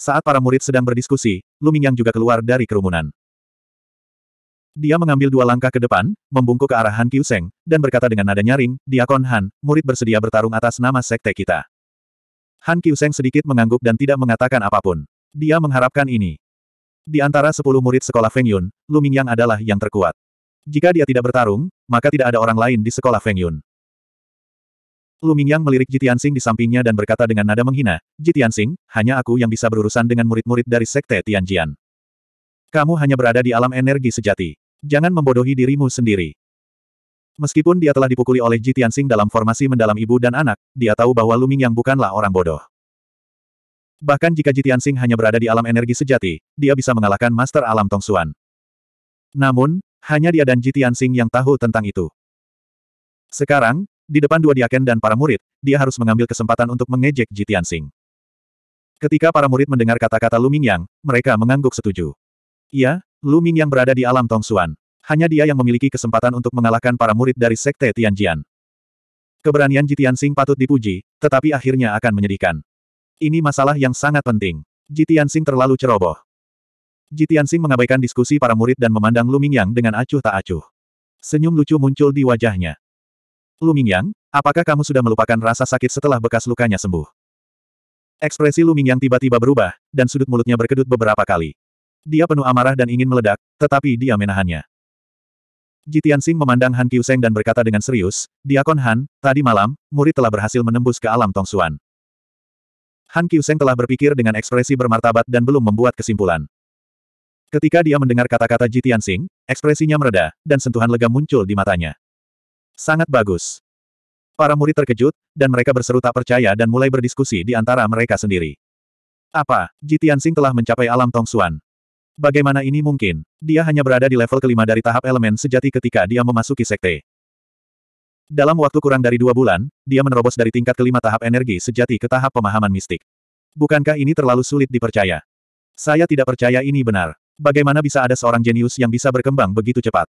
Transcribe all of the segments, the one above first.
Saat para murid sedang berdiskusi, Lu Mingyang juga keluar dari kerumunan. Dia mengambil dua langkah ke depan, membungkuk ke arah Han Kyuseng, dan berkata dengan nada nyaring, Diakon Han, murid bersedia bertarung atas nama sekte kita. Han Kyuseng sedikit mengangguk dan tidak mengatakan apa pun. Dia mengharapkan ini. Di antara sepuluh murid sekolah Feng Yun, Lu Mingyang adalah yang terkuat. Jika dia tidak bertarung, maka tidak ada orang lain di sekolah Feng Yun. Lu Mingyang melirik Jitiansing di sampingnya dan berkata dengan nada menghina, Jitiansing, hanya aku yang bisa berurusan dengan murid-murid dari Sekte Tianjian. Kamu hanya berada di alam energi sejati. Jangan membodohi dirimu sendiri. Meskipun dia telah dipukuli oleh Jitiansing dalam formasi mendalam ibu dan anak, dia tahu bahwa Lu Mingyang bukanlah orang bodoh. Bahkan jika Jitiansing hanya berada di alam energi sejati, dia bisa mengalahkan Master Alam Tongsuan. Namun, hanya dia dan Jitiansing yang tahu tentang itu. Sekarang, di depan dua diaken dan para murid, dia harus mengambil kesempatan untuk mengejek Jitiansing. Ketika para murid mendengar kata-kata Lu Mingyang, mereka mengangguk setuju. Iya, Lu Mingyang berada di alam Tongsuan. Hanya dia yang memiliki kesempatan untuk mengalahkan para murid dari Sekte Tianjian. Keberanian Jitiansing patut dipuji, tetapi akhirnya akan menyedihkan. Ini masalah yang sangat penting. Jitiansing terlalu ceroboh. Jitiansing mengabaikan diskusi para murid dan memandang Lu Mingyang dengan acuh tak acuh. Senyum lucu muncul di wajahnya. Lu Mingyang, apakah kamu sudah melupakan rasa sakit setelah bekas lukanya sembuh? Ekspresi Lu Mingyang tiba-tiba berubah, dan sudut mulutnya berkedut beberapa kali. Dia penuh amarah dan ingin meledak, tetapi dia menahannya. Jitiansing memandang Han Kyuseng dan berkata dengan serius, Diakon Han, tadi malam, murid telah berhasil menembus ke alam Tongsuan. Han Kyuseng telah berpikir dengan ekspresi bermartabat dan belum membuat kesimpulan. Ketika dia mendengar kata-kata Jitiansing, ekspresinya mereda, dan sentuhan lega muncul di matanya. Sangat bagus. Para murid terkejut, dan mereka berseru tak percaya dan mulai berdiskusi di antara mereka sendiri. Apa, Jitiansing telah mencapai alam Tongsuan? Bagaimana ini mungkin? Dia hanya berada di level kelima dari tahap elemen sejati ketika dia memasuki sekte. Dalam waktu kurang dari dua bulan, dia menerobos dari tingkat kelima tahap energi sejati ke tahap pemahaman mistik. Bukankah ini terlalu sulit dipercaya? Saya tidak percaya ini benar. Bagaimana bisa ada seorang jenius yang bisa berkembang begitu cepat?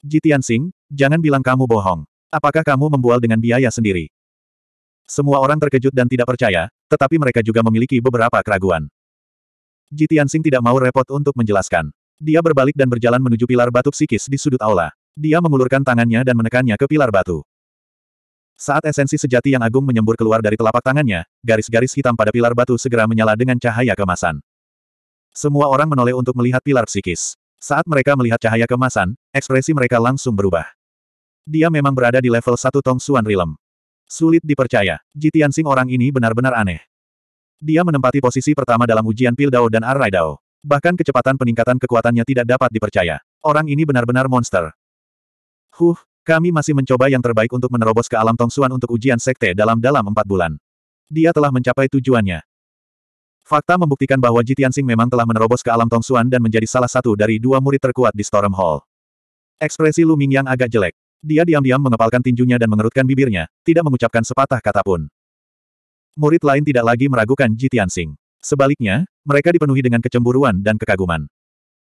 Jitian Sing, jangan bilang kamu bohong. Apakah kamu membual dengan biaya sendiri? Semua orang terkejut dan tidak percaya, tetapi mereka juga memiliki beberapa keraguan. Jitian Sing tidak mau repot untuk menjelaskan. Dia berbalik dan berjalan menuju pilar batu psikis di sudut aula. Dia mengulurkan tangannya dan menekannya ke pilar batu. Saat esensi sejati yang agung menyembur keluar dari telapak tangannya, garis-garis hitam pada pilar batu segera menyala dengan cahaya kemasan. Semua orang menoleh untuk melihat pilar psikis. Saat mereka melihat cahaya kemasan, ekspresi mereka langsung berubah. Dia memang berada di level satu Tong Suan Rilem. Sulit dipercaya, Jitiansing orang ini benar-benar aneh. Dia menempati posisi pertama dalam ujian Pildao dan Arraidao. Bahkan kecepatan peningkatan kekuatannya tidak dapat dipercaya. Orang ini benar-benar monster. Huh, kami masih mencoba yang terbaik untuk menerobos ke alam Tongsuan untuk ujian sekte dalam-dalam empat bulan. Dia telah mencapai tujuannya. Fakta membuktikan bahwa Jitiansing memang telah menerobos ke alam Tongsuan dan menjadi salah satu dari dua murid terkuat di Storm Hall. Ekspresi Lu Mingyang agak jelek. Dia diam-diam mengepalkan tinjunya dan mengerutkan bibirnya, tidak mengucapkan sepatah kata pun. Murid lain tidak lagi meragukan Jitiansing. Sebaliknya, mereka dipenuhi dengan kecemburuan dan kekaguman.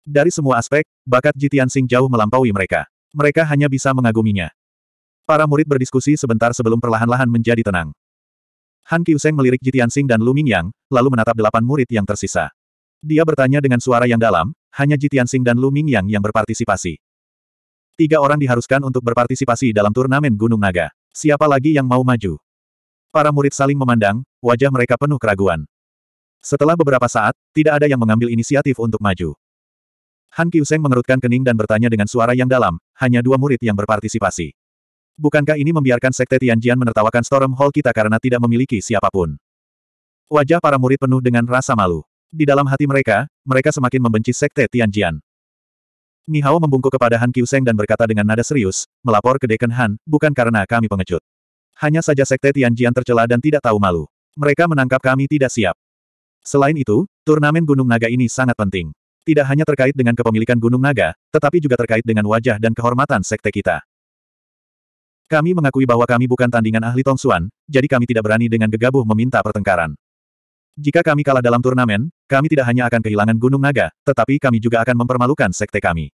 Dari semua aspek, bakat Jitiansing jauh melampaui mereka. Mereka hanya bisa mengaguminya. Para murid berdiskusi sebentar sebelum perlahan-lahan menjadi tenang. Han Kyuseng melirik Jitiansing dan Lu Mingyang, lalu menatap delapan murid yang tersisa. Dia bertanya dengan suara yang dalam, hanya Jitiansing dan Lu Mingyang yang berpartisipasi. Tiga orang diharuskan untuk berpartisipasi dalam turnamen Gunung Naga. Siapa lagi yang mau maju? Para murid saling memandang, wajah mereka penuh keraguan. Setelah beberapa saat, tidak ada yang mengambil inisiatif untuk maju. Han Kyuseng mengerutkan kening dan bertanya dengan suara yang dalam, hanya dua murid yang berpartisipasi. Bukankah ini membiarkan Sekte Tianjian menertawakan Storm Hall kita karena tidak memiliki siapa pun? Wajah para murid penuh dengan rasa malu. Di dalam hati mereka, mereka semakin membenci Sekte Tianjian. Ni Hao membungkuk kepada Han Kyuseng dan berkata dengan nada serius, melapor ke Deken Han, bukan karena kami pengecut. Hanya saja Sekte Tianjian tercela dan tidak tahu malu. Mereka menangkap kami tidak siap. Selain itu, turnamen Gunung Naga ini sangat penting. Tidak hanya terkait dengan kepemilikan Gunung Naga, tetapi juga terkait dengan wajah dan kehormatan sekte kita. Kami mengakui bahwa kami bukan tandingan ahli Tongsuan, jadi kami tidak berani dengan gegabah meminta pertengkaran. Jika kami kalah dalam turnamen, kami tidak hanya akan kehilangan Gunung Naga, tetapi kami juga akan mempermalukan sekte kami.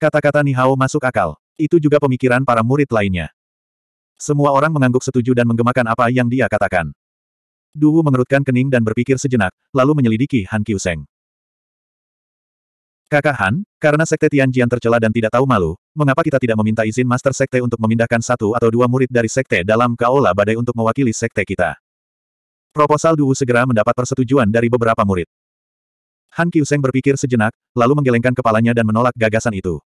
Kata-kata Ni Hao masuk akal. Itu juga pemikiran para murid lainnya. Semua orang mengangguk setuju dan menggemakan apa yang dia katakan. Duwu mengerutkan kening dan berpikir sejenak, lalu menyelidiki Han Kyuseng. Kakak Han, karena Sekte Tianjian tercela dan tidak tahu malu, mengapa kita tidak meminta izin Master Sekte untuk memindahkan satu atau dua murid dari Sekte dalam Kaola Badai untuk mewakili Sekte kita? Proposal Duwu segera mendapat persetujuan dari beberapa murid. Han Kyuseng berpikir sejenak, lalu menggelengkan kepalanya dan menolak gagasan itu.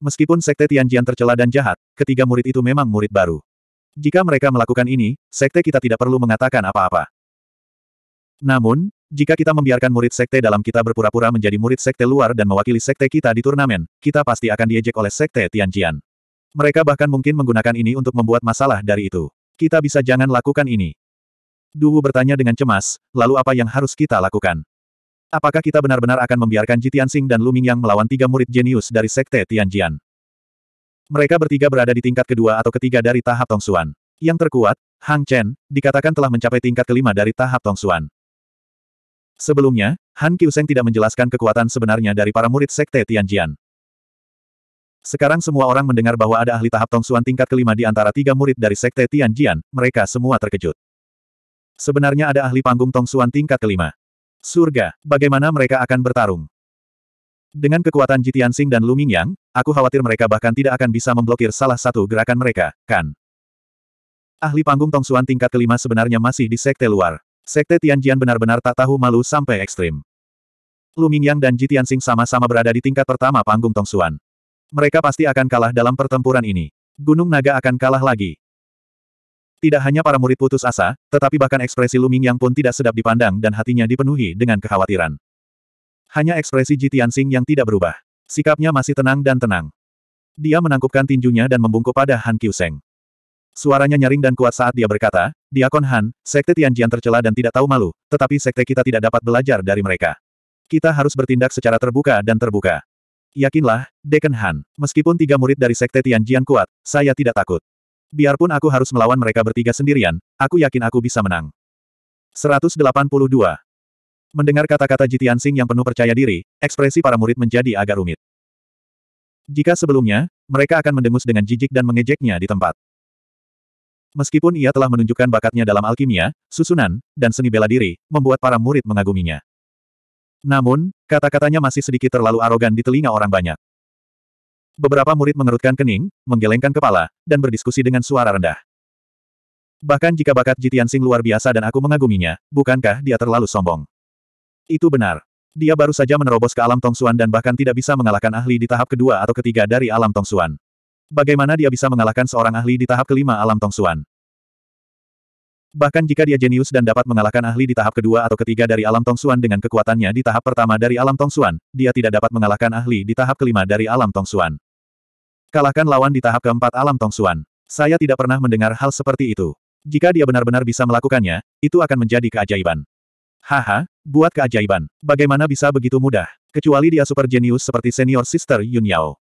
Meskipun Sekte Tianjian tercela dan jahat, ketiga murid itu memang murid baru. Jika mereka melakukan ini, Sekte kita tidak perlu mengatakan apa-apa. Namun, jika kita membiarkan murid sekte dalam kita berpura-pura menjadi murid sekte luar dan mewakili sekte kita di turnamen, kita pasti akan diejek oleh sekte Tianjian. Mereka bahkan mungkin menggunakan ini untuk membuat masalah dari itu. Kita bisa jangan lakukan ini. Duwu bertanya dengan cemas, lalu apa yang harus kita lakukan? Apakah kita benar-benar akan membiarkan Jitiansing dan Lu Mingyang melawan tiga murid jenius dari sekte Tianjian? Mereka bertiga berada di tingkat kedua atau ketiga dari tahap Tongsuan. Yang terkuat, Hang Chen, dikatakan telah mencapai tingkat kelima dari tahap Tongsuan. Sebelumnya, Han Kyuseng tidak menjelaskan kekuatan sebenarnya dari para murid Sekte Tianjian. Sekarang semua orang mendengar bahwa ada ahli tahap Tongsuan tingkat kelima di antara tiga murid dari Sekte Tianjian, mereka semua terkejut. Sebenarnya ada ahli panggung Tongsuan tingkat kelima. Surga, bagaimana mereka akan bertarung? Dengan kekuatan Jitiansing dan Lu Mingyang, aku khawatir mereka bahkan tidak akan bisa memblokir salah satu gerakan mereka, kan? Ahli panggung Tongsuan tingkat kelima sebenarnya masih di sekte luar. Sekte Tianjian benar-benar tak tahu malu sampai ekstrim. Lu Mingyang dan Jitiansing sama-sama berada di tingkat pertama panggung Tongsuan. Mereka pasti akan kalah dalam pertempuran ini. Gunung Naga akan kalah lagi. Tidak hanya para murid putus asa, tetapi bahkan ekspresi Lu Mingyang pun tidak sedap dipandang dan hatinya dipenuhi dengan kekhawatiran. Hanya ekspresi Jitiansing yang tidak berubah. Sikapnya masih tenang dan tenang. Dia menangkupkan tinjunya dan membungkuk pada Han Kyuseng. Suaranya nyaring dan kuat saat dia berkata, Diakon Han, Sekte Tianjian tercela dan tidak tahu malu, tetapi Sekte kita tidak dapat belajar dari mereka. Kita harus bertindak secara terbuka dan terbuka. Yakinlah, Deken Han, meskipun tiga murid dari Sekte Tianjian kuat, saya tidak takut. Biarpun aku harus melawan mereka bertiga sendirian, aku yakin aku bisa menang. 182. Mendengar kata-kata Jitiansing yang penuh percaya diri, ekspresi para murid menjadi agak rumit. Jika sebelumnya, mereka akan mendengus dengan jijik dan mengejeknya di tempat. Meskipun ia telah menunjukkan bakatnya dalam alkimia, susunan, dan seni bela diri, membuat para murid mengaguminya. Namun, kata-katanya masih sedikit terlalu arogan di telinga orang banyak. Beberapa murid mengerutkan kening, menggelengkan kepala, dan berdiskusi dengan suara rendah. Bahkan jika bakat Jitiansing luar biasa dan aku mengaguminya, bukankah dia terlalu sombong? Itu benar. Dia baru saja menerobos ke alam Tongsuan dan bahkan tidak bisa mengalahkan ahli di tahap kedua atau ketiga dari alam Tongsuan. Bagaimana dia bisa mengalahkan seorang ahli di tahap kelima alam Tongsuan? Bahkan jika dia jenius dan dapat mengalahkan ahli di tahap kedua atau ketiga dari alam Tongsuan dengan kekuatannya di tahap pertama dari alam Tongsuan, dia tidak dapat mengalahkan ahli di tahap kelima dari alam Tongsuan. Kalahkan lawan di tahap keempat alam Tongsuan. Saya tidak pernah mendengar hal seperti itu. Jika dia benar-benar bisa melakukannya, itu akan menjadi keajaiban. Haha, buat keajaiban. Bagaimana bisa begitu mudah? Kecuali dia super jenius seperti senior sister Yun Yao.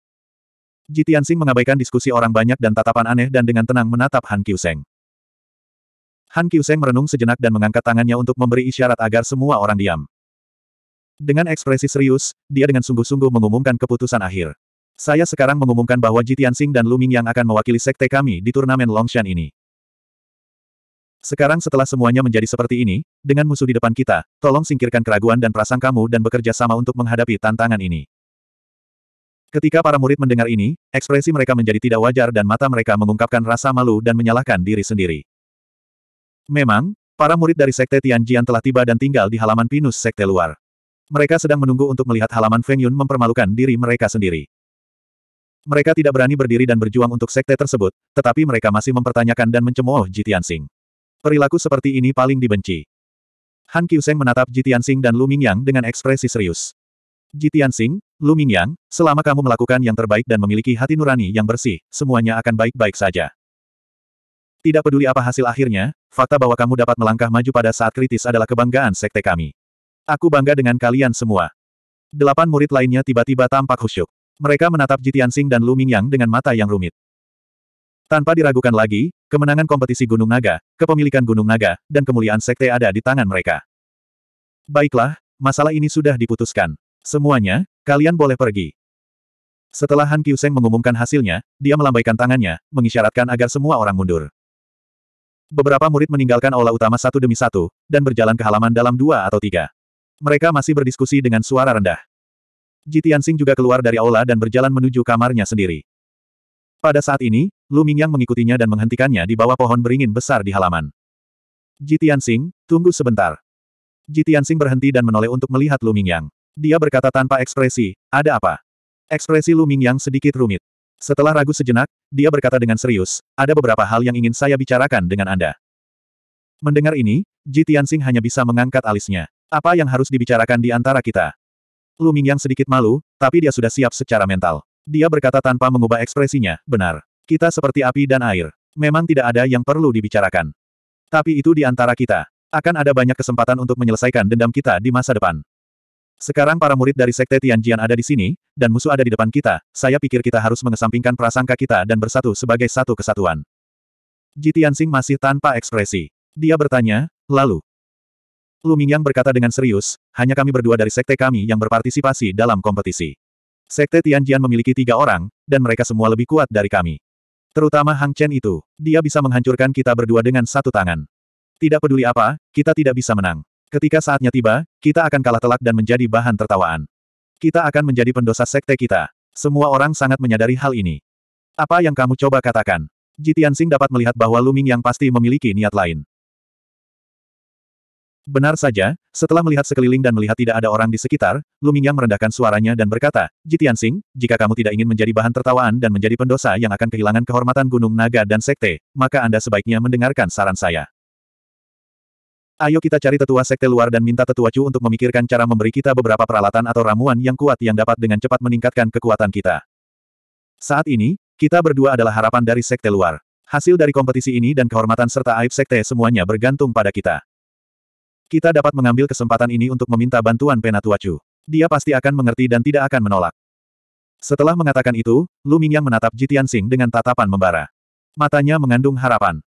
Jitiansing mengabaikan diskusi orang banyak dan tatapan aneh dan dengan tenang menatap Han Kyuseng. Han Kyuseng merenung sejenak dan mengangkat tangannya untuk memberi isyarat agar semua orang diam. Dengan ekspresi serius, dia dengan sungguh-sungguh mengumumkan keputusan akhir. Saya sekarang mengumumkan bahwa Jitiansing dan Lu Mingyang akan mewakili sekte kami di turnamen Longshan ini. Sekarang setelah semuanya menjadi seperti ini, dengan musuh di depan kita, tolong singkirkan keraguan dan prasangkamu dan bekerja sama untuk menghadapi tantangan ini. Ketika para murid mendengar ini, ekspresi mereka menjadi tidak wajar dan mata mereka mengungkapkan rasa malu dan menyalahkan diri sendiri. Memang, para murid dari Sekte Tianjian telah tiba dan tinggal di halaman pinus Sekte luar. Mereka sedang menunggu untuk melihat halaman Feng Yun mempermalukan diri mereka sendiri. Mereka tidak berani berdiri dan berjuang untuk sekte tersebut, tetapi mereka masih mempertanyakan dan mencemooh Jitiansing. Perilaku seperti ini paling dibenci. Han Kyuseng menatap Jitiansing dan Lu Mingyang dengan ekspresi serius. Jitiansing, Lu Mingyang, selama kamu melakukan yang terbaik dan memiliki hati nurani yang bersih, semuanya akan baik-baik saja. Tidak peduli apa hasil akhirnya, fakta bahwa kamu dapat melangkah maju pada saat kritis adalah kebanggaan sekte kami. Aku bangga dengan kalian semua. Delapan murid lainnya tiba-tiba tampak khusyuk. Mereka menatap Jitiansing dan Lu Mingyang dengan mata yang rumit. Tanpa diragukan lagi, kemenangan kompetisi Gunung Naga, kepemilikan Gunung Naga, dan kemuliaan sekte ada di tangan mereka. Baiklah, masalah ini sudah diputuskan. Semuanya, kalian boleh pergi. Setelah Han Kyuseng mengumumkan hasilnya, dia melambaikan tangannya, mengisyaratkan agar semua orang mundur. Beberapa murid meninggalkan aula utama satu demi satu, dan berjalan ke halaman dalam dua atau tiga. Mereka masih berdiskusi dengan suara rendah. Jitiansing juga keluar dari aula dan berjalan menuju kamarnya sendiri. Pada saat ini, Lu Mingyang mengikutinya dan menghentikannya di bawah pohon beringin besar di halaman. Jitiansing, tunggu sebentar. Jitiansing berhenti dan menoleh untuk melihat Lu Mingyang. Dia berkata tanpa ekspresi, ada apa? Ekspresi Lu Mingyang sedikit rumit. Setelah ragu sejenak, dia berkata dengan serius, ada beberapa hal yang ingin saya bicarakan dengan Anda. Mendengar ini, Ji Tianxing hanya bisa mengangkat alisnya. Apa yang harus dibicarakan di antara kita? Lu Mingyang sedikit malu, tapi dia sudah siap secara mental. Dia berkata tanpa mengubah ekspresinya, benar. Kita seperti api dan air. Memang tidak ada yang perlu dibicarakan. Tapi itu di antara kita. Akan ada banyak kesempatan untuk menyelesaikan dendam kita di masa depan. Sekarang para murid dari Sekte Tianjian ada di sini, dan musuh ada di depan kita, saya pikir kita harus mengesampingkan prasangka kita dan bersatu sebagai satu kesatuan. Ji Tianxing masih tanpa ekspresi. Dia bertanya, lalu. Lu Mingyang berkata dengan serius, hanya kami berdua dari sekte kami yang berpartisipasi dalam kompetisi. Sekte Tianjian memiliki tiga orang, dan mereka semua lebih kuat dari kami. Terutama Hang Chen itu, dia bisa menghancurkan kita berdua dengan satu tangan. Tidak peduli apa, kita tidak bisa menang. Ketika saatnya tiba, kita akan kalah telak dan menjadi bahan tertawaan. Kita akan menjadi pendosa sekte kita. Semua orang sangat menyadari hal ini. Apa yang kamu coba katakan? Jitiansing dapat melihat bahwa Luming yang pasti memiliki niat lain. Benar saja, setelah melihat sekeliling dan melihat tidak ada orang di sekitar, Luming yang merendahkan suaranya dan berkata, Jitiansing, jika kamu tidak ingin menjadi bahan tertawaan dan menjadi pendosa yang akan kehilangan kehormatan Gunung Naga dan Sekte, maka Anda sebaiknya mendengarkan saran saya. Ayo kita cari tetua sekte luar dan minta tetua Chu untuk memikirkan cara memberi kita beberapa peralatan atau ramuan yang kuat yang dapat dengan cepat meningkatkan kekuatan kita. Saat ini, kita berdua adalah harapan dari sekte luar. Hasil dari kompetisi ini dan kehormatan serta aib sekte semuanya bergantung pada kita. Kita dapat mengambil kesempatan ini untuk meminta bantuan Penatua Chu. Dia pasti akan mengerti dan tidak akan menolak. Setelah mengatakan itu, Lu Mingyang menatap Jitian Sing dengan tatapan membara. Matanya mengandung harapan.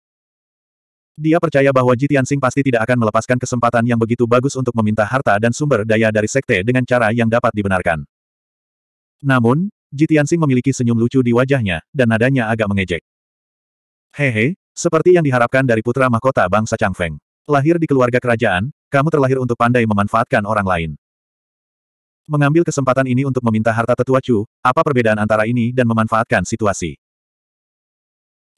Dia percaya bahwa Jitiansing pasti tidak akan melepaskan kesempatan yang begitu bagus untuk meminta harta dan sumber daya dari sekte dengan cara yang dapat dibenarkan. Namun, Jitiansing memiliki senyum lucu di wajahnya, dan nadanya agak mengejek. Hehe, seperti yang diharapkan dari putra mahkota bangsa Changfeng. Lahir di keluarga kerajaan, kamu terlahir untuk pandai memanfaatkan orang lain. Mengambil kesempatan ini untuk meminta harta tetua Chu, apa perbedaan antara ini dan memanfaatkan situasi?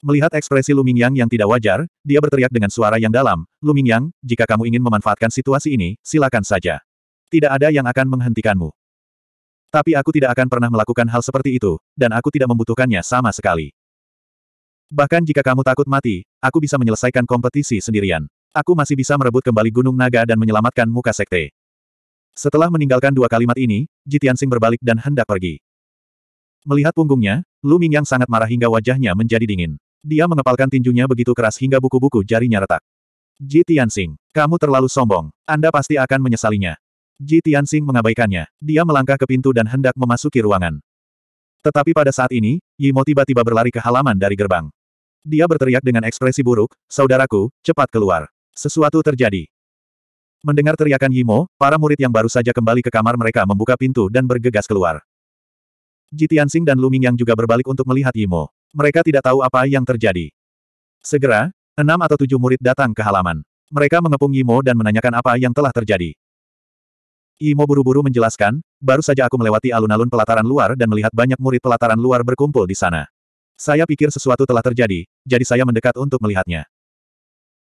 Melihat ekspresi Lu Mingyang yang tidak wajar, dia berteriak dengan suara yang dalam, Lu Mingyang, jika kamu ingin memanfaatkan situasi ini, silakan saja. Tidak ada yang akan menghentikanmu. Tapi aku tidak akan pernah melakukan hal seperti itu, dan aku tidak membutuhkannya sama sekali. Bahkan jika kamu takut mati, aku bisa menyelesaikan kompetisi sendirian. Aku masih bisa merebut kembali Gunung Naga dan menyelamatkan muka sekte. Setelah meninggalkan dua kalimat ini, Jitiansing berbalik dan hendak pergi. Melihat punggungnya, Lu Mingyang sangat marah hingga wajahnya menjadi dingin. Dia mengepalkan tinjunya begitu keras hingga buku-buku jarinya retak. Ji Tianxing, kamu terlalu sombong. Anda pasti akan menyesalinya. Ji Tianxing mengabaikannya. Dia melangkah ke pintu dan hendak memasuki ruangan. Tetapi pada saat ini, Yimo tiba-tiba berlari ke halaman dari gerbang. Dia berteriak dengan ekspresi buruk, Saudaraku, cepat keluar. Sesuatu terjadi. Mendengar teriakan Yimo, para murid yang baru saja kembali ke kamar mereka membuka pintu dan bergegas keluar. Ji Tianxing dan Lu Mingyang juga berbalik untuk melihat Yimo. Mereka tidak tahu apa yang terjadi. Segera, enam atau tujuh murid datang ke halaman. Mereka mengepung Yimo dan menanyakan apa yang telah terjadi. Yimo buru-buru menjelaskan, baru saja aku melewati alun-alun pelataran luar dan melihat banyak murid pelataran luar berkumpul di sana. Saya pikir sesuatu telah terjadi, jadi saya mendekat untuk melihatnya.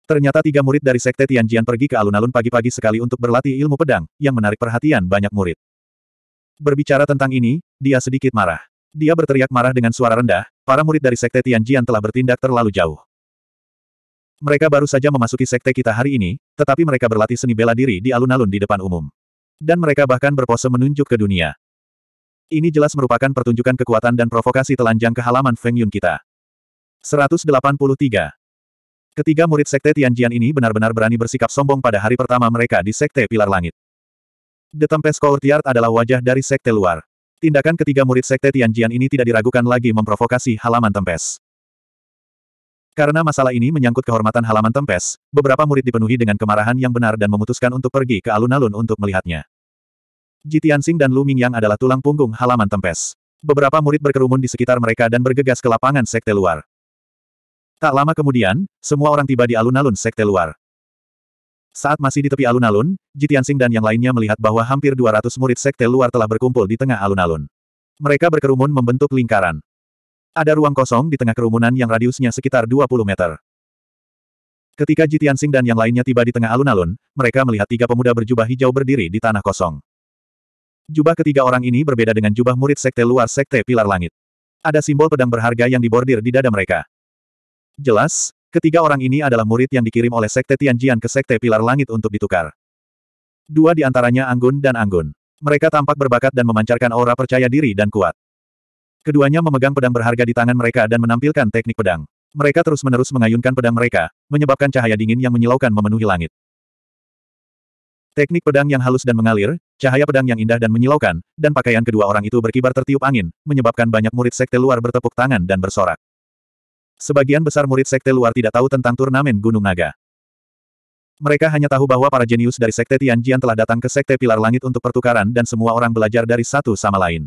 Ternyata tiga murid dari Sekte Tianjian pergi ke alun-alun pagi-pagi sekali untuk berlatih ilmu pedang, yang menarik perhatian banyak murid. Berbicara tentang ini, dia sedikit marah. Dia berteriak marah dengan suara rendah, para murid dari Sekte Tianjian telah bertindak terlalu jauh. Mereka baru saja memasuki sekte kita hari ini, tetapi mereka berlatih seni bela diri di alun-alun di depan umum. Dan mereka bahkan berpose menunjuk ke dunia. Ini jelas merupakan pertunjukan kekuatan dan provokasi telanjang ke halaman Feng Yun kita. 183. Ketiga murid Sekte Tianjian ini benar-benar berani bersikap sombong pada hari pertama mereka di Sekte Pilar Langit. The Tempest Courtyard adalah wajah dari Sekte luar. Tindakan ketiga murid Sekte Tianjian ini tidak diragukan lagi memprovokasi halaman Tempes. Karena masalah ini menyangkut kehormatan halaman Tempes, beberapa murid dipenuhi dengan kemarahan yang benar dan memutuskan untuk pergi ke alun-alun untuk melihatnya. Jitiansing dan Lu Mingyang adalah tulang punggung halaman Tempes. Beberapa murid berkerumun di sekitar mereka dan bergegas ke lapangan sekte luar. Tak lama kemudian, semua orang tiba di alun-alun sekte luar. Saat masih di tepi alun-alun, Jitiansing dan yang lainnya melihat bahwa hampir 200 murid sekte luar telah berkumpul di tengah alun-alun. Mereka berkerumun membentuk lingkaran. Ada ruang kosong di tengah kerumunan yang radiusnya sekitar 20 meter. Ketika Jitiansing dan yang lainnya tiba di tengah alun-alun, mereka melihat tiga pemuda berjubah hijau berdiri di tanah kosong. Jubah ketiga orang ini berbeda dengan jubah murid sekte luar sekte Pilar Langit. Ada simbol pedang berharga yang dibordir di dada mereka. Jelas, ketiga orang ini adalah murid yang dikirim oleh sekte Tianjian ke sekte Pilar Langit untuk ditukar. Dua di antaranya Anggun dan Anggun. Mereka tampak berbakat dan memancarkan aura percaya diri dan kuat. Keduanya memegang pedang berharga di tangan mereka dan menampilkan teknik pedang. Mereka terus-menerus mengayunkan pedang mereka, menyebabkan cahaya dingin yang menyilaukan memenuhi langit. Teknik pedang yang halus dan mengalir, cahaya pedang yang indah dan menyilaukan, dan pakaian kedua orang itu berkibar tertiup angin, menyebabkan banyak murid sekte luar bertepuk tangan dan bersorak. Sebagian besar murid sekte luar tidak tahu tentang turnamen Gunung Naga. Mereka hanya tahu bahwa para jenius dari sekte Tianjian telah datang ke sekte Pilar Langit untuk pertukaran dan semua orang belajar dari satu sama lain.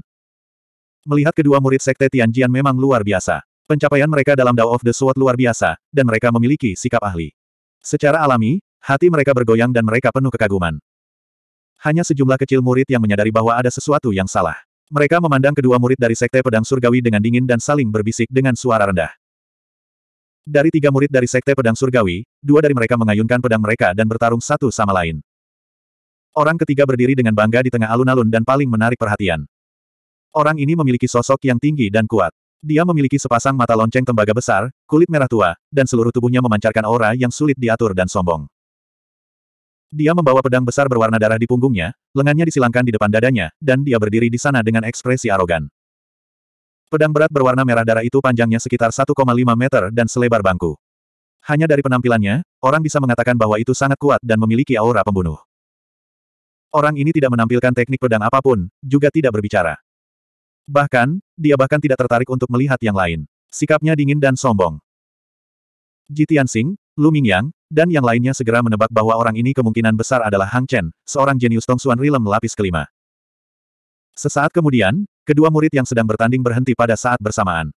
Melihat kedua murid sekte Tianjian memang luar biasa. Pencapaian mereka dalam Dao of the Sword luar biasa, dan mereka memiliki sikap ahli. Secara alami, Hati mereka bergoyang dan mereka penuh kekaguman. Hanya sejumlah kecil murid yang menyadari bahwa ada sesuatu yang salah. Mereka memandang kedua murid dari Sekte Pedang Surgawi dengan dingin dan saling berbisik dengan suara rendah. Dari tiga murid dari Sekte Pedang Surgawi, dua dari mereka mengayunkan pedang mereka dan bertarung satu sama lain. Orang ketiga berdiri dengan bangga di tengah alun-alun dan paling menarik perhatian. Orang ini memiliki sosok yang tinggi dan kuat. Dia memiliki sepasang mata lonceng tembaga besar, kulit merah tua, dan seluruh tubuhnya memancarkan aura yang sulit diatur dan sombong. Dia membawa pedang besar berwarna darah di punggungnya, lengannya disilangkan di depan dadanya, dan dia berdiri di sana dengan ekspresi arogan. Pedang berat berwarna merah darah itu panjangnya sekitar 1,5 meter dan selebar bangku. Hanya dari penampilannya, orang bisa mengatakan bahwa itu sangat kuat dan memiliki aura pembunuh. Orang ini tidak menampilkan teknik pedang apa pun, juga tidak berbicara. Bahkan, dia bahkan tidak tertarik untuk melihat yang lain. Sikapnya dingin dan sombong. Jitian Sing, Lu Mingyang, dan yang lainnya segera menebak bahwa orang ini kemungkinan besar adalah Hang Chen, seorang jenius Tongsuan Rilem lapis kelima. Sesaat kemudian, kedua murid yang sedang bertanding berhenti pada saat bersamaan.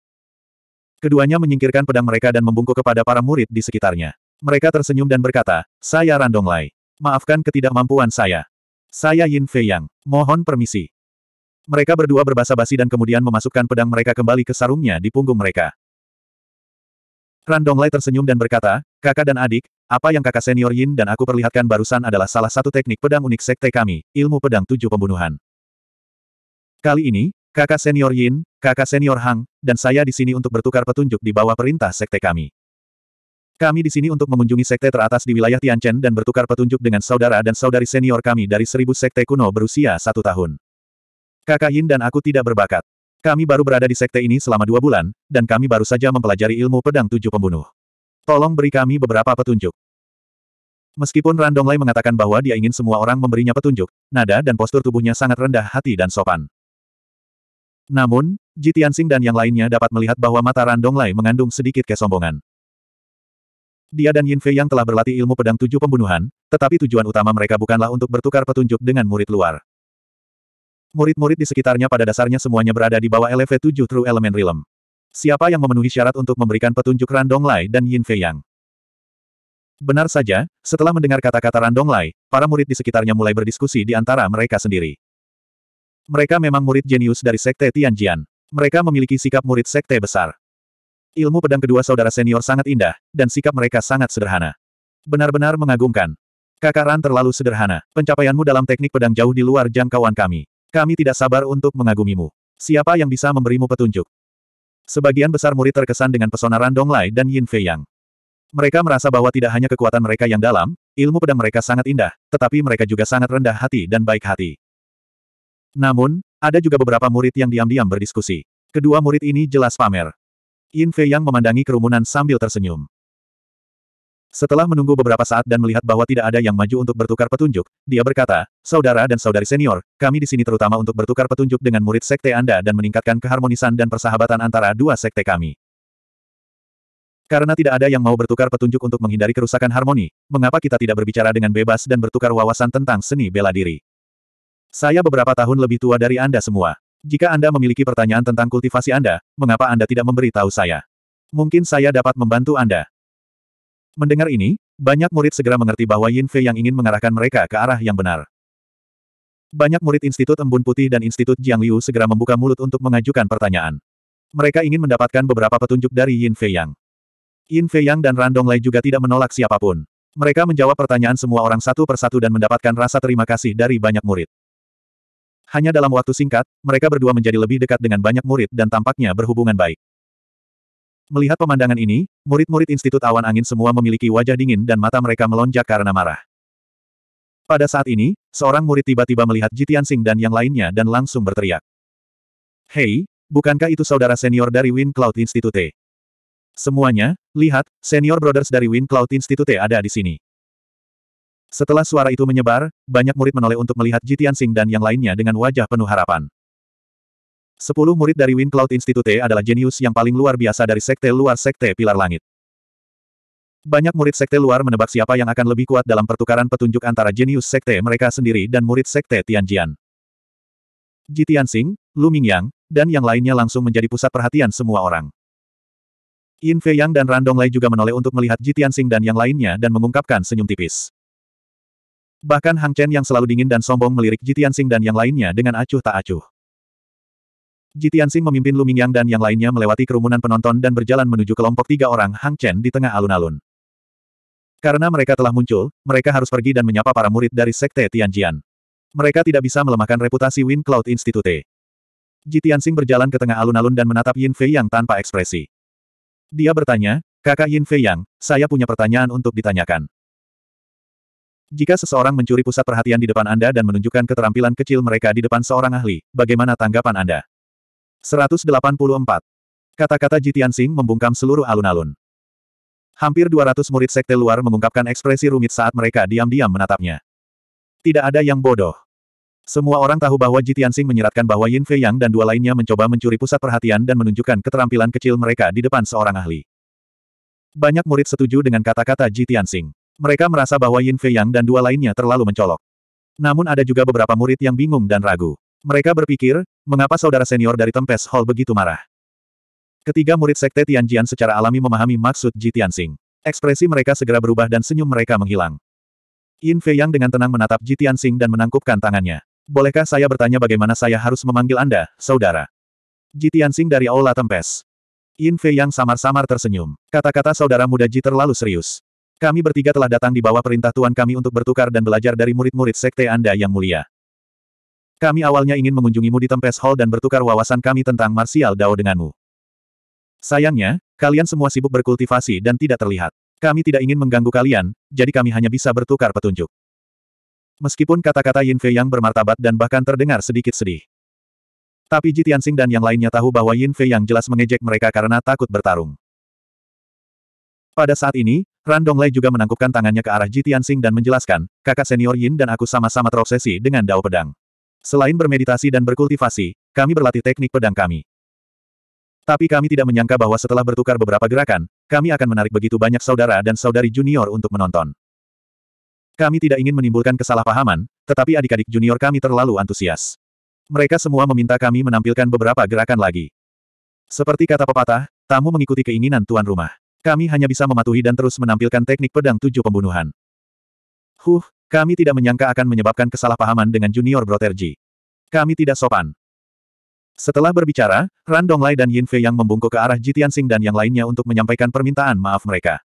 Keduanya menyingkirkan pedang mereka dan membungkuk kepada para murid di sekitarnya. Mereka tersenyum dan berkata, saya Randong Lai. Maafkan ketidakmampuan saya. Saya Yin Fei Yang. Mohon permisi. Mereka berdua berbahasa basi dan kemudian memasukkan pedang mereka kembali ke sarungnya di punggung mereka. Randong Lai tersenyum dan berkata, kakak dan adik, apa yang kakak senior Yin dan aku perlihatkan barusan adalah salah satu teknik pedang unik sekte kami, ilmu pedang tujuh pembunuhan. Kali ini, kakak senior Yin, kakak senior Hang, dan saya di sini untuk bertukar petunjuk di bawah perintah sekte kami. Kami di sini untuk mengunjungi sekte teratas di wilayah Tianchen dan bertukar petunjuk dengan saudara dan saudari senior kami dari seribu sekte kuno berusia satu tahun. Kakak Yin dan aku tidak berbakat. Kami baru berada di sekte ini selama dua bulan, dan kami baru saja mempelajari ilmu pedang tujuh pembunuh. Tolong beri kami beberapa petunjuk. Meskipun Randonglai mengatakan bahwa dia ingin semua orang memberinya petunjuk, nada dan postur tubuhnya sangat rendah hati dan sopan. Namun, Jitiansing dan yang lainnya dapat melihat bahwa mata Randonglai mengandung sedikit kesombongan. Dia dan Yin Fei yang telah berlatih ilmu pedang tujuh pembunuhan, tetapi tujuan utama mereka bukanlah untuk bertukar petunjuk dengan murid luar. Murid-murid di sekitarnya pada dasarnya semuanya berada di bawah LV7 True Element Realm. Siapa yang memenuhi syarat untuk memberikan petunjuk Randong Lai dan Yin Fei Yang? Benar saja, setelah mendengar kata-kata Randong Lai, para murid di sekitarnya mulai berdiskusi di antara mereka sendiri. Mereka memang murid jenius dari Sekte Tianjian. Mereka memiliki sikap murid Sekte besar. Ilmu pedang kedua saudara senior sangat indah, dan sikap mereka sangat sederhana. Benar-benar mengagumkan. Kakak Ran terlalu sederhana. Pencapaianmu dalam teknik pedang jauh di luar jangkauan kami. Kami tidak sabar untuk mengagumimu. Siapa yang bisa memberimu petunjuk? Sebagian besar murid terkesan dengan pesona Randong Lai dan Yin Fei Yang. Mereka merasa bahwa tidak hanya kekuatan mereka yang dalam, ilmu pedang mereka sangat indah, tetapi mereka juga sangat rendah hati dan baik hati. Namun, ada juga beberapa murid yang diam-diam berdiskusi. Kedua murid ini jelas pamer. Yin Fei Yang memandangi kerumunan sambil tersenyum. Setelah menunggu beberapa saat dan melihat bahwa tidak ada yang maju untuk bertukar petunjuk, dia berkata, Saudara dan saudari senior, kami di sini terutama untuk bertukar petunjuk dengan murid sekte Anda dan meningkatkan keharmonisan dan persahabatan antara dua sekte kami. Karena tidak ada yang mau bertukar petunjuk untuk menghindari kerusakan harmoni, mengapa kita tidak berbicara dengan bebas dan bertukar wawasan tentang seni bela diri? Saya beberapa tahun lebih tua dari Anda semua. Jika Anda memiliki pertanyaan tentang kultivasi Anda, mengapa Anda tidak memberi tahu saya? Mungkin saya dapat membantu Anda. Mendengar ini, banyak murid segera mengerti bahwa Yin Fei yang ingin mengarahkan mereka ke arah yang benar. Banyak murid Institut Embun Putih dan Institut Jiang Liu segera membuka mulut untuk mengajukan pertanyaan. Mereka ingin mendapatkan beberapa petunjuk dari Yin Fei Yang. Yin Fei Yang dan Randong Lai juga tidak menolak siapa pun. Mereka menjawab pertanyaan semua orang satu persatu dan mendapatkan rasa terima kasih dari banyak murid. Hanya dalam waktu singkat, mereka berdua menjadi lebih dekat dengan banyak murid dan tampaknya berhubungan baik. Melihat pemandangan ini, murid-murid Institut Awan Angin semua memiliki wajah dingin dan mata mereka melonjak karena marah. Pada saat ini, seorang murid tiba-tiba melihat Jitian Sing dan yang lainnya dan langsung berteriak. Hei, bukankah itu saudara senior dari Wind Cloud Institute? Semuanya, lihat, senior brothers dari Wind Cloud Institute ada di sini. Setelah suara itu menyebar, banyak murid menoleh untuk melihat Jitian Sing dan yang lainnya dengan wajah penuh harapan. Sepuluh murid dari Wind Cloud Institute adalah jenius yang paling luar biasa dari sekte luar sekte Pilar Langit. Banyak murid sekte luar menebak siapa yang akan lebih kuat dalam pertukaran petunjuk antara jenius sekte mereka sendiri dan murid sekte Tianjian. Jitian Sing, Lu Mingyang, dan yang lainnya langsung menjadi pusat perhatian semua orang. Yin Fei Yang dan Randong Lai juga menoleh untuk melihat Jitian Sing dan yang lainnya dan mengungkapkan senyum tipis. Bahkan Hang Chen yang selalu dingin dan sombong melirik Jitian Sing dan yang lainnya dengan acuh tak acuh. Jitian Sing memimpin Lu Mingyang dan yang lainnya melewati kerumunan penonton dan berjalan menuju kelompok tiga orang Hang Chen di tengah alun-alun. Karena mereka telah muncul, mereka harus pergi dan menyapa para murid dari Sekte Tianjian. Mereka tidak bisa melemahkan reputasi Wind Cloud Institute. Jitian Sing berjalan ke tengah alun-alun dan menatap Yin Fei Yang tanpa ekspresi. Dia bertanya, Kakak Yin Fei Yang, saya punya pertanyaan untuk ditanyakan. Jika seseorang mencuri pusat perhatian di depan Anda dan menunjukkan keterampilan kecil mereka di depan seorang ahli, bagaimana tanggapan Anda? 184. Kata-kata Jitian Sing membungkam seluruh alun-alun. Hampir 200 murid sekte luar mengungkapkan ekspresi rumit saat mereka diam-diam menatapnya. Tidak ada yang bodoh. Semua orang tahu bahwa Jitian Sing menyiratkan bahwa Yin Fei Yang dan dua lainnya mencoba mencuri pusat perhatian dan menunjukkan keterampilan kecil mereka di depan seorang ahli. Banyak murid setuju dengan kata-kata Jitian Sing. Mereka merasa bahwa Yin Fei Yang dan dua lainnya terlalu mencolok. Namun ada juga beberapa murid yang bingung dan ragu. Mereka berpikir, mengapa saudara senior dari Tempest Hall begitu marah? Ketiga murid Sekte Tianjian secara alami memahami maksud Ji Tianxing. Ekspresi mereka segera berubah dan senyum mereka menghilang. Yin Fei Yang dengan tenang menatap Ji Tianxing dan menangkupkan tangannya. Bolehkah saya bertanya bagaimana saya harus memanggil Anda, saudara? Ji Tianxing dari Aula Tempest. Yin Fei Yang samar-samar tersenyum. Kata-kata saudara muda Ji terlalu serius. Kami bertiga telah datang di bawah perintah Tuan kami untuk bertukar dan belajar dari murid-murid sekte Anda yang mulia. Kami awalnya ingin mengunjungimu di Tempest Hall dan bertukar wawasan kami tentang martial Dao denganmu. Sayangnya, kalian semua sibuk berkultivasi dan tidak terlihat. Kami tidak ingin mengganggu kalian, jadi kami hanya bisa bertukar petunjuk. Meskipun kata-kata Yin Fei yang bermartabat dan bahkan terdengar sedikit sedih. Tapi Ji Tianxing dan yang lainnya tahu bahwa Yin Fei yang jelas mengejek mereka karena takut bertarung. Pada saat ini, Ran Donglai juga menangkupkan tangannya ke arah Ji Tianxing dan menjelaskan, kakak senior Yin dan aku sama-sama terobsesi dengan dao pedang. Selain bermeditasi dan berkultivasi, kami berlatih teknik pedang kami. Tapi kami tidak menyangka bahwa setelah bertukar beberapa gerakan, kami akan menarik begitu banyak saudara dan saudari junior untuk menonton. Kami tidak ingin menimbulkan kesalahpahaman, tetapi adik-adik junior kami terlalu antusias. Mereka semua meminta kami menampilkan beberapa gerakan lagi. Seperti kata pepatah, tamu mengikuti keinginan tuan rumah. Kami hanya bisa mematuhi dan terus menampilkan teknik pedang tujuh pembunuhan. Huh, kami tidak menyangka akan menyebabkan kesalahpahaman dengan junior Broterji. Kami tidak sopan. Setelah berbicara, Ran Donglai dan Yin Fei yang membungkuk ke arah Jitian Sing dan yang lainnya untuk menyampaikan permintaan maaf mereka.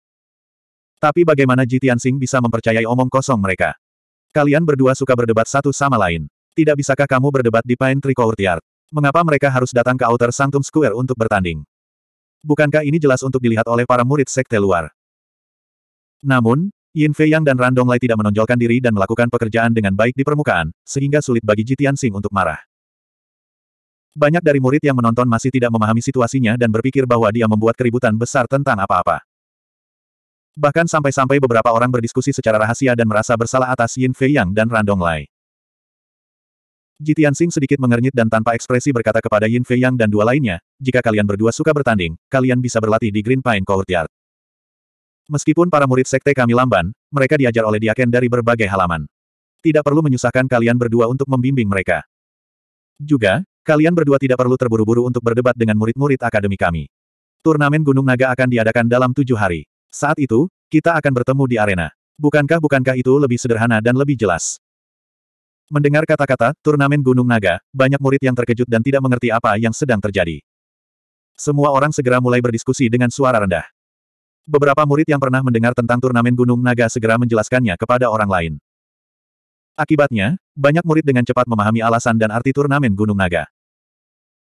Tapi bagaimana Jitian Sing bisa mempercayai omong kosong mereka? Kalian berdua suka berdebat satu sama lain. Tidak bisakah kamu berdebat di Pine Tree Courtyard? Mengapa mereka harus datang ke Outer Sanctum Square untuk bertanding? Bukankah ini jelas untuk dilihat oleh para murid sekte luar? Namun, Yin Fei Yang dan Randong Lai tidak menonjolkan diri dan melakukan pekerjaan dengan baik di permukaan, sehingga sulit bagi Jitian Sing untuk marah. Banyak dari murid yang menonton masih tidak memahami situasinya dan berpikir bahwa dia membuat keributan besar tentang apa-apa. Bahkan sampai-sampai beberapa orang berdiskusi secara rahasia dan merasa bersalah atas Yin Fei Yang dan Randong Lai. Jitian Sing sedikit mengernyit dan tanpa ekspresi berkata kepada Yin Fei Yang dan dua lainnya, jika kalian berdua suka bertanding, kalian bisa berlatih di Green Pine Courtyard. Meskipun para murid sekte kami lamban, mereka diajar oleh Diaken dari berbagai halaman. Tidak perlu menyusahkan kalian berdua untuk membimbing mereka. Juga, kalian berdua tidak perlu terburu-buru untuk berdebat dengan murid-murid akademi kami. Turnamen Gunung Naga akan diadakan dalam tujuh hari. Saat itu, kita akan bertemu di arena. Bukankah-bukankah itu lebih sederhana dan lebih jelas? Mendengar kata-kata, turnamen Gunung Naga, banyak murid yang terkejut dan tidak mengerti apa yang sedang terjadi. Semua orang segera mulai berdiskusi dengan suara rendah. Beberapa murid yang pernah mendengar tentang turnamen Gunung Naga segera menjelaskannya kepada orang lain. Akibatnya, banyak murid dengan cepat memahami alasan dan arti turnamen Gunung Naga.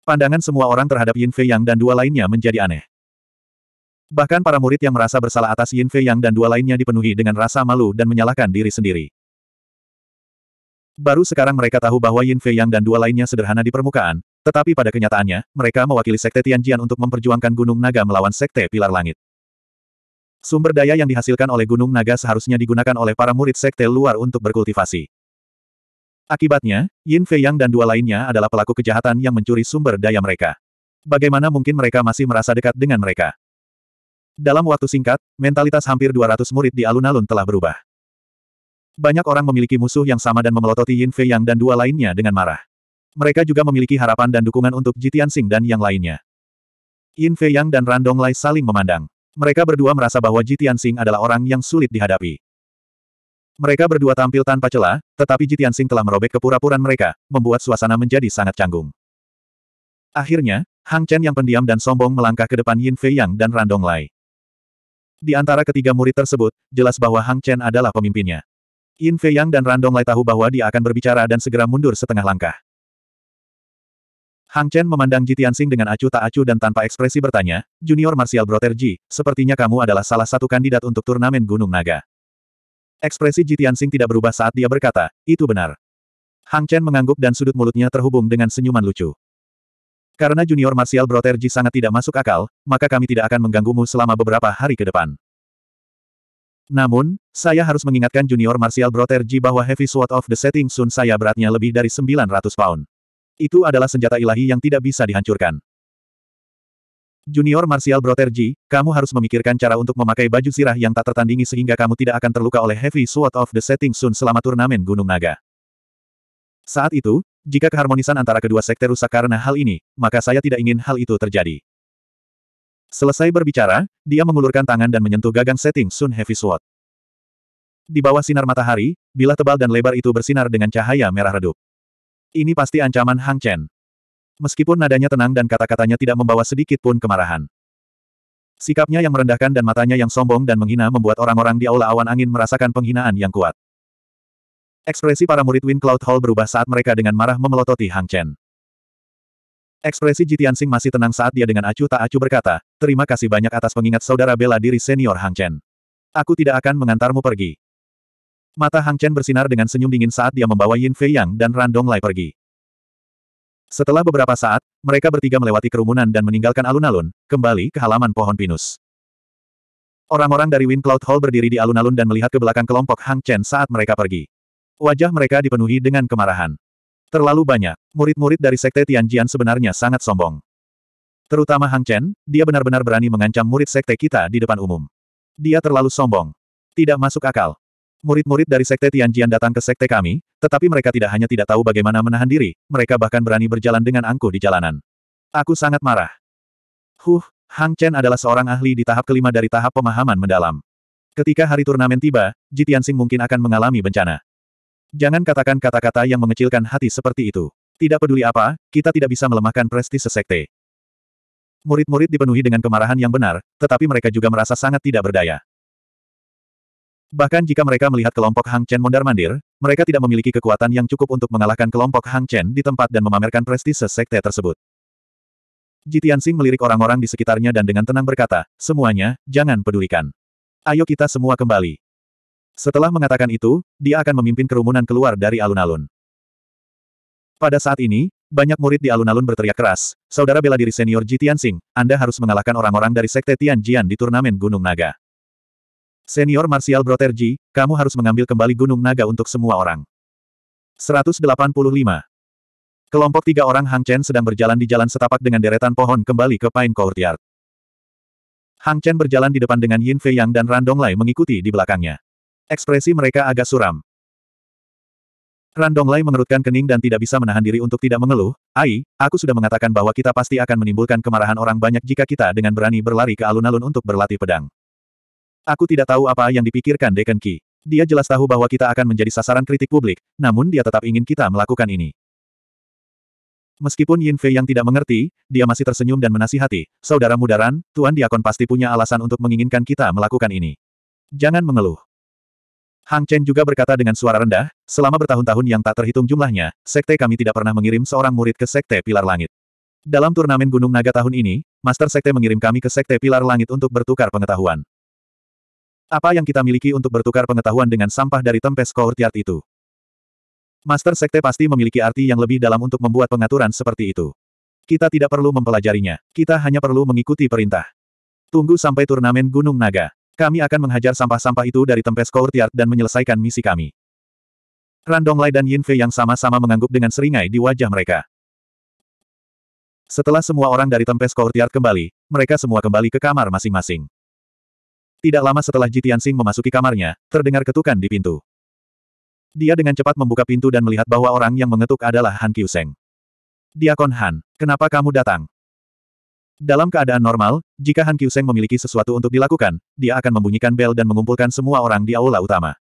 Pandangan semua orang terhadap Yin Fei Yang dan dua lainnya menjadi aneh. Bahkan para murid yang merasa bersalah atas Yin Fei Yang dan dua lainnya dipenuhi dengan rasa malu dan menyalahkan diri sendiri. Baru sekarang mereka tahu bahwa Yin Fei Yang dan dua lainnya sederhana di permukaan, tetapi pada kenyataannya, mereka mewakili Sekte Tianjian untuk memperjuangkan Gunung Naga melawan Sekte Pilar Langit. Sumber daya yang dihasilkan oleh Gunung Naga seharusnya digunakan oleh para murid Sekte luar untuk berkultivasi. Akibatnya, Yin Fei Yang dan dua lainnya adalah pelaku kejahatan yang mencuri sumber daya mereka. Bagaimana mungkin mereka masih merasa dekat dengan mereka? Dalam waktu singkat, mentalitas hampir 200 murid di alun-alun telah berubah. Banyak orang memiliki musuh yang sama dan memelototi Yin Fei Yang dan dua lainnya dengan marah. Mereka juga memiliki harapan dan dukungan untuk Jitian Sing dan yang lainnya. Yin Fei Yang dan Randong Lai saling memandang. Mereka berdua merasa bahwa Jitian Sing adalah orang yang sulit dihadapi. Mereka berdua tampil tanpa celah, tetapi Jitian Sing telah merobek kepura-puraan mereka, membuat suasana menjadi sangat canggung. Akhirnya, Hang Chen yang pendiam dan sombong melangkah ke depan Yin Fei Yang dan Randong Lai. Di antara ketiga murid tersebut, jelas bahwa Hang Chen adalah pemimpinnya. Yin Fei Yang dan Randong Lai tahu bahwa dia akan berbicara dan segera mundur setengah langkah. Hang Chen memandang Ji Tianxing dengan acuh tak acuh dan tanpa ekspresi bertanya, Junior Martial Brother Ji, sepertinya kamu adalah salah satu kandidat untuk turnamen Gunung Naga. Ekspresi Ji Tianxing tidak berubah saat dia berkata, itu benar. Hang Chen mengangguk dan sudut mulutnya terhubung dengan senyuman lucu. Karena junior martial Broterji sangat tidak masuk akal, maka kami tidak akan mengganggumu selama beberapa hari ke depan. Namun, saya harus mengingatkan junior martial Broterji bahwa Heavy Sword of the Setting Sun saya beratnya lebih dari 900 pound. Itu adalah senjata ilahi yang tidak bisa dihancurkan. Junior martial Broterji, kamu harus memikirkan cara untuk memakai baju sirah yang tak tertandingi sehingga kamu tidak akan terluka oleh Heavy Sword of the Setting Sun selama turnamen Gunung Naga. Saat itu, jika keharmonisan antara kedua sekte rusak karena hal ini, maka saya tidak ingin hal itu terjadi. Selesai berbicara, dia mengulurkan tangan dan menyentuh gagang setting Sun Heavy Sword. Di bawah sinar matahari, bilah tebal dan lebar itu bersinar dengan cahaya merah redup. Ini pasti ancaman Hang Chen. Meskipun nadanya tenang dan kata-katanya tidak membawa sedikit pun kemarahan. Sikapnya yang merendahkan dan matanya yang sombong dan menghina membuat orang-orang di aula awan angin merasakan penghinaan yang kuat. Ekspresi para murid Wind Cloud Hall berubah saat mereka dengan marah memelototi Hang Chen. Ekspresi Jitiansing masih tenang saat dia dengan acuh tak acuh berkata, terima kasih banyak atas pengingat saudara bela diri senior Hang Chen. Aku tidak akan mengantarmu pergi. Mata Hang Chen bersinar dengan senyum dingin saat dia membawa Yin Fei Yang dan Randong Lai pergi. Setelah beberapa saat, mereka bertiga melewati kerumunan dan meninggalkan alun-alun, kembali ke halaman pohon pinus. Orang-orang dari Wind Cloud Hall berdiri di alun-alun dan melihat ke belakang kelompok Hang Chen saat mereka pergi. Wajah mereka dipenuhi dengan kemarahan. Terlalu banyak. Murid-murid dari Sekte Tianjian sebenarnya sangat sombong. Terutama Hang Chen, dia benar-benar berani mengancam murid Sekte kita di depan umum. Dia terlalu sombong. Tidak masuk akal. Murid-murid dari Sekte Tianjian datang ke Sekte kami, tetapi mereka tidak hanya tidak tahu bagaimana menahan diri, mereka bahkan berani berjalan dengan angkuh di jalanan. Aku sangat marah. Huh, Hang Chen adalah seorang ahli di tahap kelima dari tahap pemahaman mendalam. Ketika hari turnamen tiba, Jitiansing mungkin akan mengalami bencana. Jangan katakan kata-kata yang mengecilkan hati seperti itu. Tidak peduli apa, kita tidak bisa melemahkan prestise sekte. Murid-murid dipenuhi dengan kemarahan yang benar, tetapi mereka juga merasa sangat tidak berdaya. Bahkan jika mereka melihat kelompok Hang Chen mondar-mandir, mereka tidak memiliki kekuatan yang cukup untuk mengalahkan kelompok Hang Chen di tempat dan memamerkan prestise sekte tersebut. Jitiansing melirik orang-orang di sekitarnya dan dengan tenang berkata, semuanya, jangan pedulikan. Ayo kita semua kembali. Setelah mengatakan itu, dia akan memimpin kerumunan keluar dari alun-alun. Pada saat ini, banyak murid di alun-alun berteriak keras, Saudara bela diri senior Ji Tianxing, Anda harus mengalahkan orang-orang dari Sekte Tianjian di turnamen Gunung Naga. Senior Martial Brother Ji, kamu harus mengambil kembali Gunung Naga untuk semua orang. 185. Kelompok tiga orang Hang Chen sedang berjalan di jalan setapak dengan deretan pohon kembali ke Pine Courtyard. Hang Chen berjalan di depan dengan Yin Fei Yang dan Randong Lai mengikuti di belakangnya. Ekspresi mereka agak suram. Randonglai mengerutkan kening dan tidak bisa menahan diri untuk tidak mengeluh. Ai, aku sudah mengatakan bahwa kita pasti akan menimbulkan kemarahan orang banyak jika kita dengan berani berlari ke alun-alun untuk berlatih pedang. Aku tidak tahu apa yang dipikirkan Deken Ki. Dia jelas tahu bahwa kita akan menjadi sasaran kritik publik, namun dia tetap ingin kita melakukan ini. Meskipun Yin Fei yang tidak mengerti, dia masih tersenyum dan menasihati, Saudara Mudaran, Tuan Diakon pasti punya alasan untuk menginginkan kita melakukan ini. Jangan mengeluh. Hang Chen juga berkata dengan suara rendah, selama bertahun-tahun yang tak terhitung jumlahnya, sekte kami tidak pernah mengirim seorang murid ke sekte Pilar Langit. Dalam turnamen Gunung Naga tahun ini, Master Sekte mengirim kami ke sekte Pilar Langit untuk bertukar pengetahuan. Apa yang kita miliki untuk bertukar pengetahuan dengan sampah dari Tempest Courtyard itu? Master Sekte pasti memiliki arti yang lebih dalam untuk membuat pengaturan seperti itu. Kita tidak perlu mempelajarinya, kita hanya perlu mengikuti perintah. Tunggu sampai turnamen Gunung Naga. Kami akan menghajar sampah-sampah itu dari Tempest Courtyard dan menyelesaikan misi kami. Randonglai dan Yin Fei yang sama-sama mengangguk dengan seringai di wajah mereka. Setelah semua orang dari Tempest Courtyard kembali, mereka semua kembali ke kamar masing-masing. Tidak lama setelah Jitian Sing memasuki kamarnya, terdengar ketukan di pintu. Dia dengan cepat membuka pintu dan melihat bahwa orang yang mengetuk adalah Han Seng. Diakon Han, kenapa kamu datang? Dalam keadaan normal, jika Han Kyuseng memiliki sesuatu untuk dilakukan, dia akan membunyikan bel dan mengumpulkan semua orang di aula utama.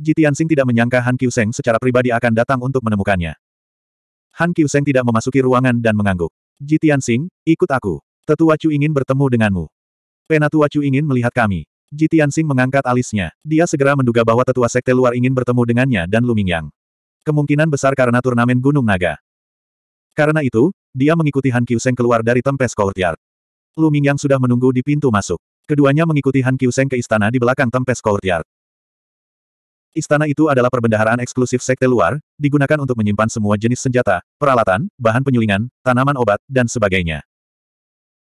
Ji Tianxing tidak menyangka Han Kyuseng secara pribadi akan datang untuk menemukannya. Han Kyuseng tidak memasuki ruangan dan mengangguk. Ji Tianxing, ikut aku. Tetua Chu ingin bertemu denganmu. Penatua Chu ingin melihat kami. Ji Tianxing mengangkat alisnya. Dia segera menduga bahwa tetua sekte luar ingin bertemu dengannya dan Lu Mingyang. Kemungkinan besar karena turnamen Gunung Naga. Karena itu, dia mengikuti Han Kyuseng keluar dari Tempest Courtyard. Lu Mingyang sudah menunggu di pintu masuk. Keduanya mengikuti Han Kyuseng ke istana di belakang Tempest Courtyard. Istana itu adalah perbendaharaan eksklusif sekte luar, digunakan untuk menyimpan semua jenis senjata, peralatan, bahan penyulingan, tanaman obat, dan sebagainya.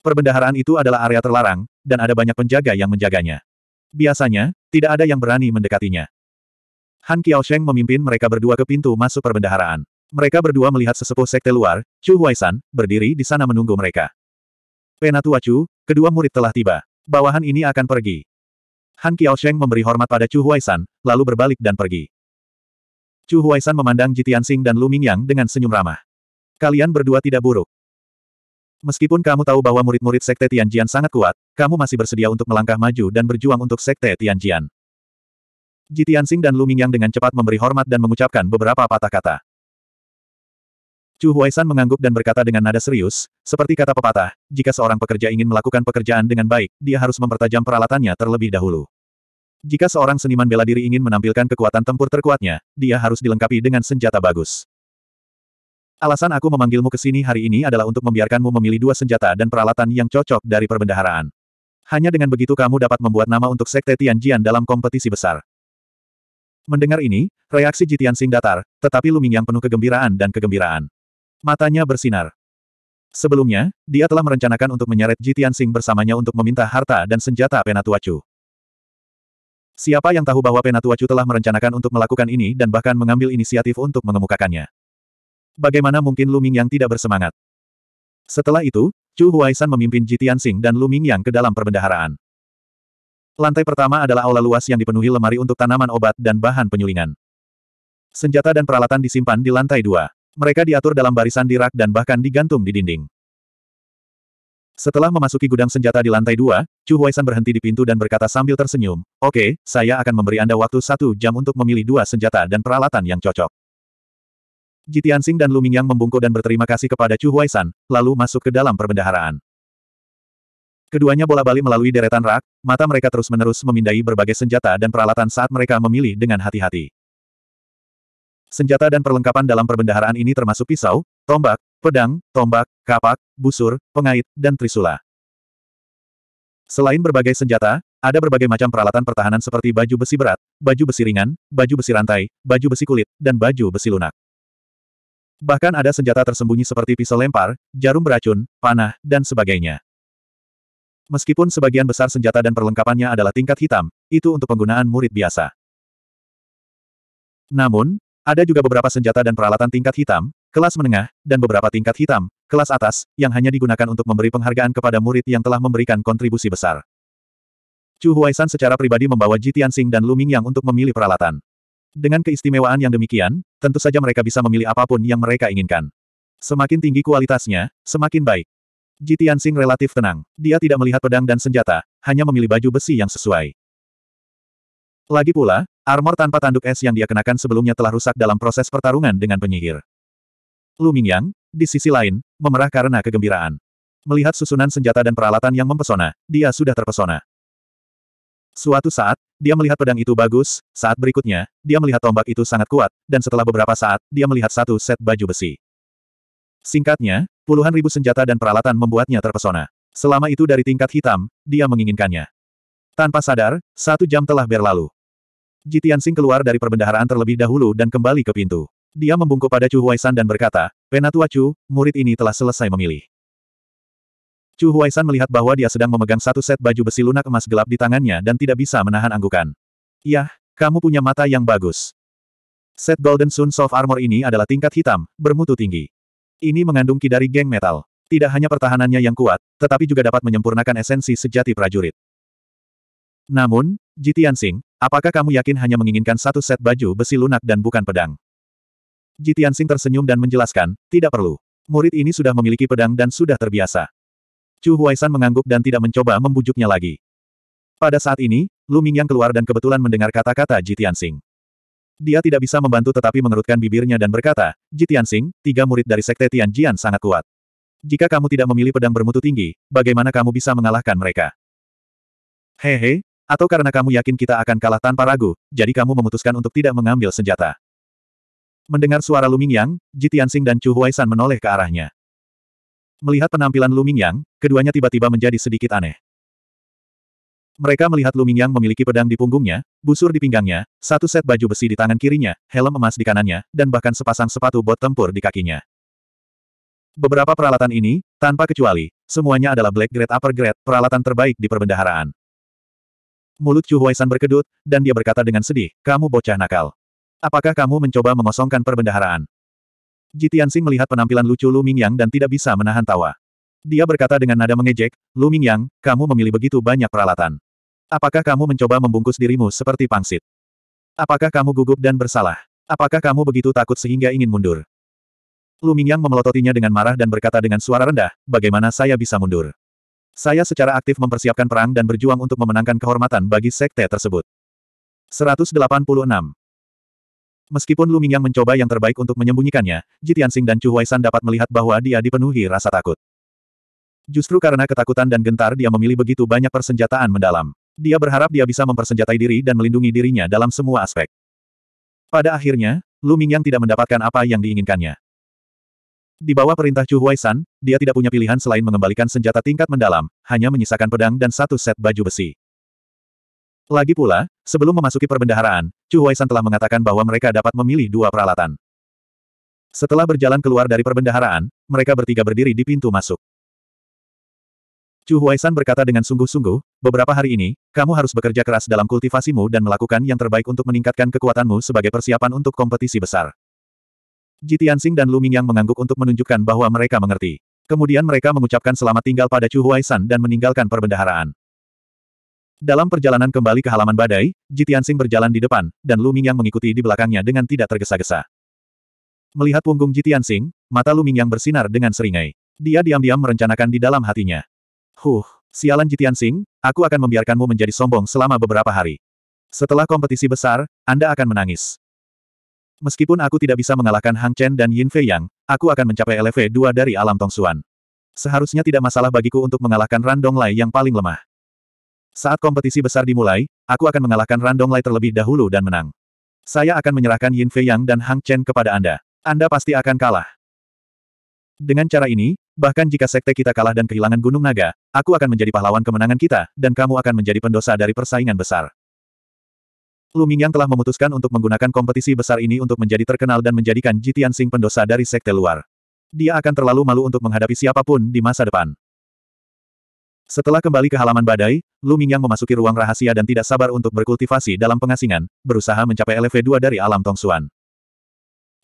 Perbendaharaan itu adalah area terlarang, dan ada banyak penjaga yang menjaganya. Biasanya, tidak ada yang berani mendekatinya. Han Qiaosheng memimpin mereka berdua ke pintu masuk perbendaharaan. Mereka berdua melihat sesepuh sekte luar, Chu Huaisan, berdiri di sana menunggu mereka. Penatua Chu, kedua murid telah tiba. Bawahan ini akan pergi. Han Qiaosheng memberi hormat pada Chu Huaisan, lalu berbalik dan pergi. Chu Huaisan memandang Jitian Sing dan Lu Mingyang dengan senyum ramah. Kalian berdua tidak buruk. Meskipun kamu tahu bahwa murid-murid Sekte Tianjian sangat kuat, kamu masih bersedia untuk melangkah maju dan berjuang untuk Sekte Tianjian. Jitian Sing dan Lu Mingyang dengan cepat memberi hormat dan mengucapkan beberapa patah kata. Chu Huaisan mengangguk dan berkata dengan nada serius, seperti kata pepatah, jika seorang pekerja ingin melakukan pekerjaan dengan baik, dia harus mempertajam peralatannya terlebih dahulu. Jika seorang seniman bela diri ingin menampilkan kekuatan tempur terkuatnya, dia harus dilengkapi dengan senjata bagus. Alasan aku memanggilmu ke sini hari ini adalah untuk membiarkanmu memilih dua senjata dan peralatan yang cocok dari perbendaharaan. Hanya dengan begitu kamu dapat membuat nama untuk Sekte Tianjian dalam kompetisi besar. Mendengar ini, reaksi Jitian Sing datar, tetapi Luming penuh kegembiraan dan kegembiraan. Matanya bersinar. Sebelumnya, dia telah merencanakan untuk menyeret Jitian Sing bersamanya untuk meminta harta dan senjata Penatuacu. Siapa yang tahu bahwa Penatuacu telah merencanakan untuk melakukan ini dan bahkan mengambil inisiatif untuk mengemukakannya. Bagaimana mungkin Lu Mingyang tidak bersemangat? Setelah itu, Chu Huaisan memimpin Jitian Sing dan Lu Mingyang ke dalam perbendaharaan. Lantai pertama adalah aula luas yang dipenuhi lemari untuk tanaman obat dan bahan penyulingan. Senjata dan peralatan disimpan di lantai dua. Mereka diatur dalam barisan di rak dan bahkan digantung di dinding. Setelah memasuki gudang senjata di lantai dua, Chu Huaisan berhenti di pintu dan berkata sambil tersenyum, Oke, saya akan memberi Anda waktu satu jam untuk memilih dua senjata dan peralatan yang cocok. Jitian Sing dan Lu Mingyang membungkuk dan berterima kasih kepada Chu Huaisan, lalu masuk ke dalam perbendaharaan. Keduanya bola-balik melalui deretan rak, mata mereka terus-menerus memindai berbagai senjata dan peralatan saat mereka memilih dengan hati-hati. Senjata dan perlengkapan dalam perbendaharaan ini termasuk pisau, tombak, pedang, tombak, kapak, busur, pengait, dan trisula. Selain berbagai senjata, ada berbagai macam peralatan pertahanan seperti baju besi berat, baju besi ringan, baju besi rantai, baju besi kulit, dan baju besi lunak. Bahkan ada senjata tersembunyi seperti pisau lempar, jarum beracun, panah, dan sebagainya. Meskipun sebagian besar senjata dan perlengkapannya adalah tingkat hitam, itu untuk penggunaan murid biasa. Namun, ada juga beberapa senjata dan peralatan tingkat hitam, kelas menengah, dan beberapa tingkat hitam, kelas atas, yang hanya digunakan untuk memberi penghargaan kepada murid yang telah memberikan kontribusi besar. Chu Huaisan secara pribadi membawa Jitian Sing dan Lu Mingyang untuk memilih peralatan. Dengan keistimewaan yang demikian, tentu saja mereka bisa memilih apa pun yang mereka inginkan. Semakin tinggi kualitasnya, semakin baik. Jitian Sing relatif tenang. Dia tidak melihat pedang dan senjata, hanya memilih baju besi yang sesuai. Lagi pula, armor tanpa tanduk es yang dia kenakan sebelumnya telah rusak dalam proses pertarungan dengan penyihir. Lu Mingyang, di sisi lain, memerah karena kegembiraan. Melihat susunan senjata dan peralatan yang mempesona, dia sudah terpesona. Suatu saat, dia melihat pedang itu bagus, saat berikutnya, dia melihat tombak itu sangat kuat, dan setelah beberapa saat, dia melihat satu set baju besi. Singkatnya, puluhan ribu senjata dan peralatan membuatnya terpesona. Selama itu dari tingkat hitam, dia menginginkannya. Tanpa sadar, satu jam telah berlalu. Jitiansing keluar dari perbendaharaan terlebih dahulu dan kembali ke pintu. Dia membungkuk pada Chu Huaisan dan berkata, Penatua Chu, murid ini telah selesai memilih. Chu Huaisan melihat bahwa dia sedang memegang satu set baju besi lunak emas gelap di tangannya dan tidak bisa menahan anggukan. Yah, kamu punya mata yang bagus. Set Golden Sun Soft Armor ini adalah tingkat hitam, bermutu tinggi. Ini mengandung ki dari geng metal. Tidak hanya pertahanannya yang kuat, tetapi juga dapat menyempurnakan esensi sejati prajurit. Namun, Jitian Sing, apakah kamu yakin hanya menginginkan satu set baju besi lunak dan bukan pedang? Jitian Sing tersenyum dan menjelaskan, tidak perlu. Murid ini sudah memiliki pedang dan sudah terbiasa. Chu Huaisan mengangguk dan tidak mencoba membujuknya lagi. Pada saat ini, Lu Mingyang keluar dan kebetulan mendengar kata-kata Ji Tianxing. Dia tidak bisa membantu tetapi mengerutkan bibirnya dan berkata, Ji Tianxing, tiga murid dari Sekte Tianjian sangat kuat. Jika kamu tidak memilih pedang bermutu tinggi, bagaimana kamu bisa mengalahkan mereka? Hehe, atau karena kamu yakin kita akan kalah tanpa ragu, jadi kamu memutuskan untuk tidak mengambil senjata. Mendengar suara Lu Mingyang, Ji Tianxing dan Chu Huaisan menoleh ke arahnya. Melihat penampilan Lu Mingyang, keduanya tiba-tiba menjadi sedikit aneh. Mereka melihat Lu Mingyang memiliki pedang di punggungnya, busur di pinggangnya, satu set baju besi di tangan kirinya, helm emas di kanannya, dan bahkan sepasang sepatu bot tempur di kakinya. Beberapa peralatan ini, tanpa kecuali, semuanya adalah Black Grade Upper Grade, peralatan terbaik di perbendaharaan. Mulut Chu Huaisan berkedut, dan dia berkata dengan sedih, kamu bocah nakal. Apakah kamu mencoba mengosongkan perbendaharaan? Jitiansing melihat penampilan lucu Lu Mingyang dan tidak bisa menahan tawa. Dia berkata dengan nada mengejek, Lu Mingyang, kamu memilih begitu banyak peralatan. Apakah kamu mencoba membungkus dirimu seperti pangsit? Apakah kamu gugup dan bersalah? Apakah kamu begitu takut sehingga ingin mundur? Lu Mingyang memelototinya dengan marah dan berkata dengan suara rendah, bagaimana saya bisa mundur? Saya secara aktif mempersiapkan perang dan berjuang untuk memenangkan kehormatan bagi sekte tersebut. 186. Meskipun Lu Mingyang mencoba yang terbaik untuk menyembunyikannya, Jitiansing dan Chu Huaisan dapat melihat bahwa dia dipenuhi rasa takut. Justru karena ketakutan dan gentar dia memilih begitu banyak persenjataan mendalam. Dia berharap dia bisa mempersenjatai diri dan melindungi dirinya dalam semua aspek. Pada akhirnya, Lu Mingyang tidak mendapatkan apa yang diinginkannya. Di bawah perintah Chu Huaisan, dia tidak punya pilihan selain mengembalikan senjata tingkat mendalam, hanya menyisakan pedang dan satu set baju besi. Lagi pula, sebelum memasuki perbendaharaan, Chu Huaisan telah mengatakan bahwa mereka dapat memilih dua peralatan. Setelah berjalan keluar dari perbendaharaan, mereka bertiga berdiri di pintu masuk. Chu Huaisan berkata dengan sungguh-sungguh, beberapa hari ini, kamu harus bekerja keras dalam kultivasimu dan melakukan yang terbaik untuk meningkatkan kekuatanmu sebagai persiapan untuk kompetisi besar. Jitiansing dan Lu Mingyang mengangguk untuk menunjukkan bahwa mereka mengerti. Kemudian mereka mengucapkan selamat tinggal pada Chu Huaisan dan meninggalkan perbendaharaan. Dalam perjalanan kembali ke halaman badai, Jitiansing berjalan di depan, dan Lu Mingyang mengikuti di belakangnya dengan tidak tergesa-gesa. Melihat punggung Jitiansing, mata Lu Mingyang bersinar dengan seringai. Dia diam-diam merencanakan di dalam hatinya. Huh, sialan Jitiansing, aku akan membiarkanmu menjadi sombong selama beberapa hari. Setelah kompetisi besar, Anda akan menangis. Meskipun aku tidak bisa mengalahkan Hang Chen dan Yin Fei Yang, aku akan mencapai LV2 dari alam Tongsuan. Seharusnya tidak masalah bagiku untuk mengalahkan Randong Lai yang paling lemah. Saat kompetisi besar dimulai, aku akan mengalahkan Randong Lai terlebih dahulu dan menang. Saya akan menyerahkan Yin Fei Yang dan Hang Chen kepada Anda. Anda pasti akan kalah. Dengan cara ini, bahkan jika sekte kita kalah dan kehilangan Gunung Naga, aku akan menjadi pahlawan kemenangan kita, dan kamu akan menjadi pendosa dari persaingan besar. Lu Mingyang telah memutuskan untuk menggunakan kompetisi besar ini untuk menjadi terkenal dan menjadikan Jitian Sing pendosa dari sekte luar. Dia akan terlalu malu untuk menghadapi siapa pun di masa depan. Setelah kembali ke halaman badai, Lu Mingyang memasuki ruang rahasia dan tidak sabar untuk berkultivasi dalam pengasingan, berusaha mencapai LV2 dari alam Tongsuan.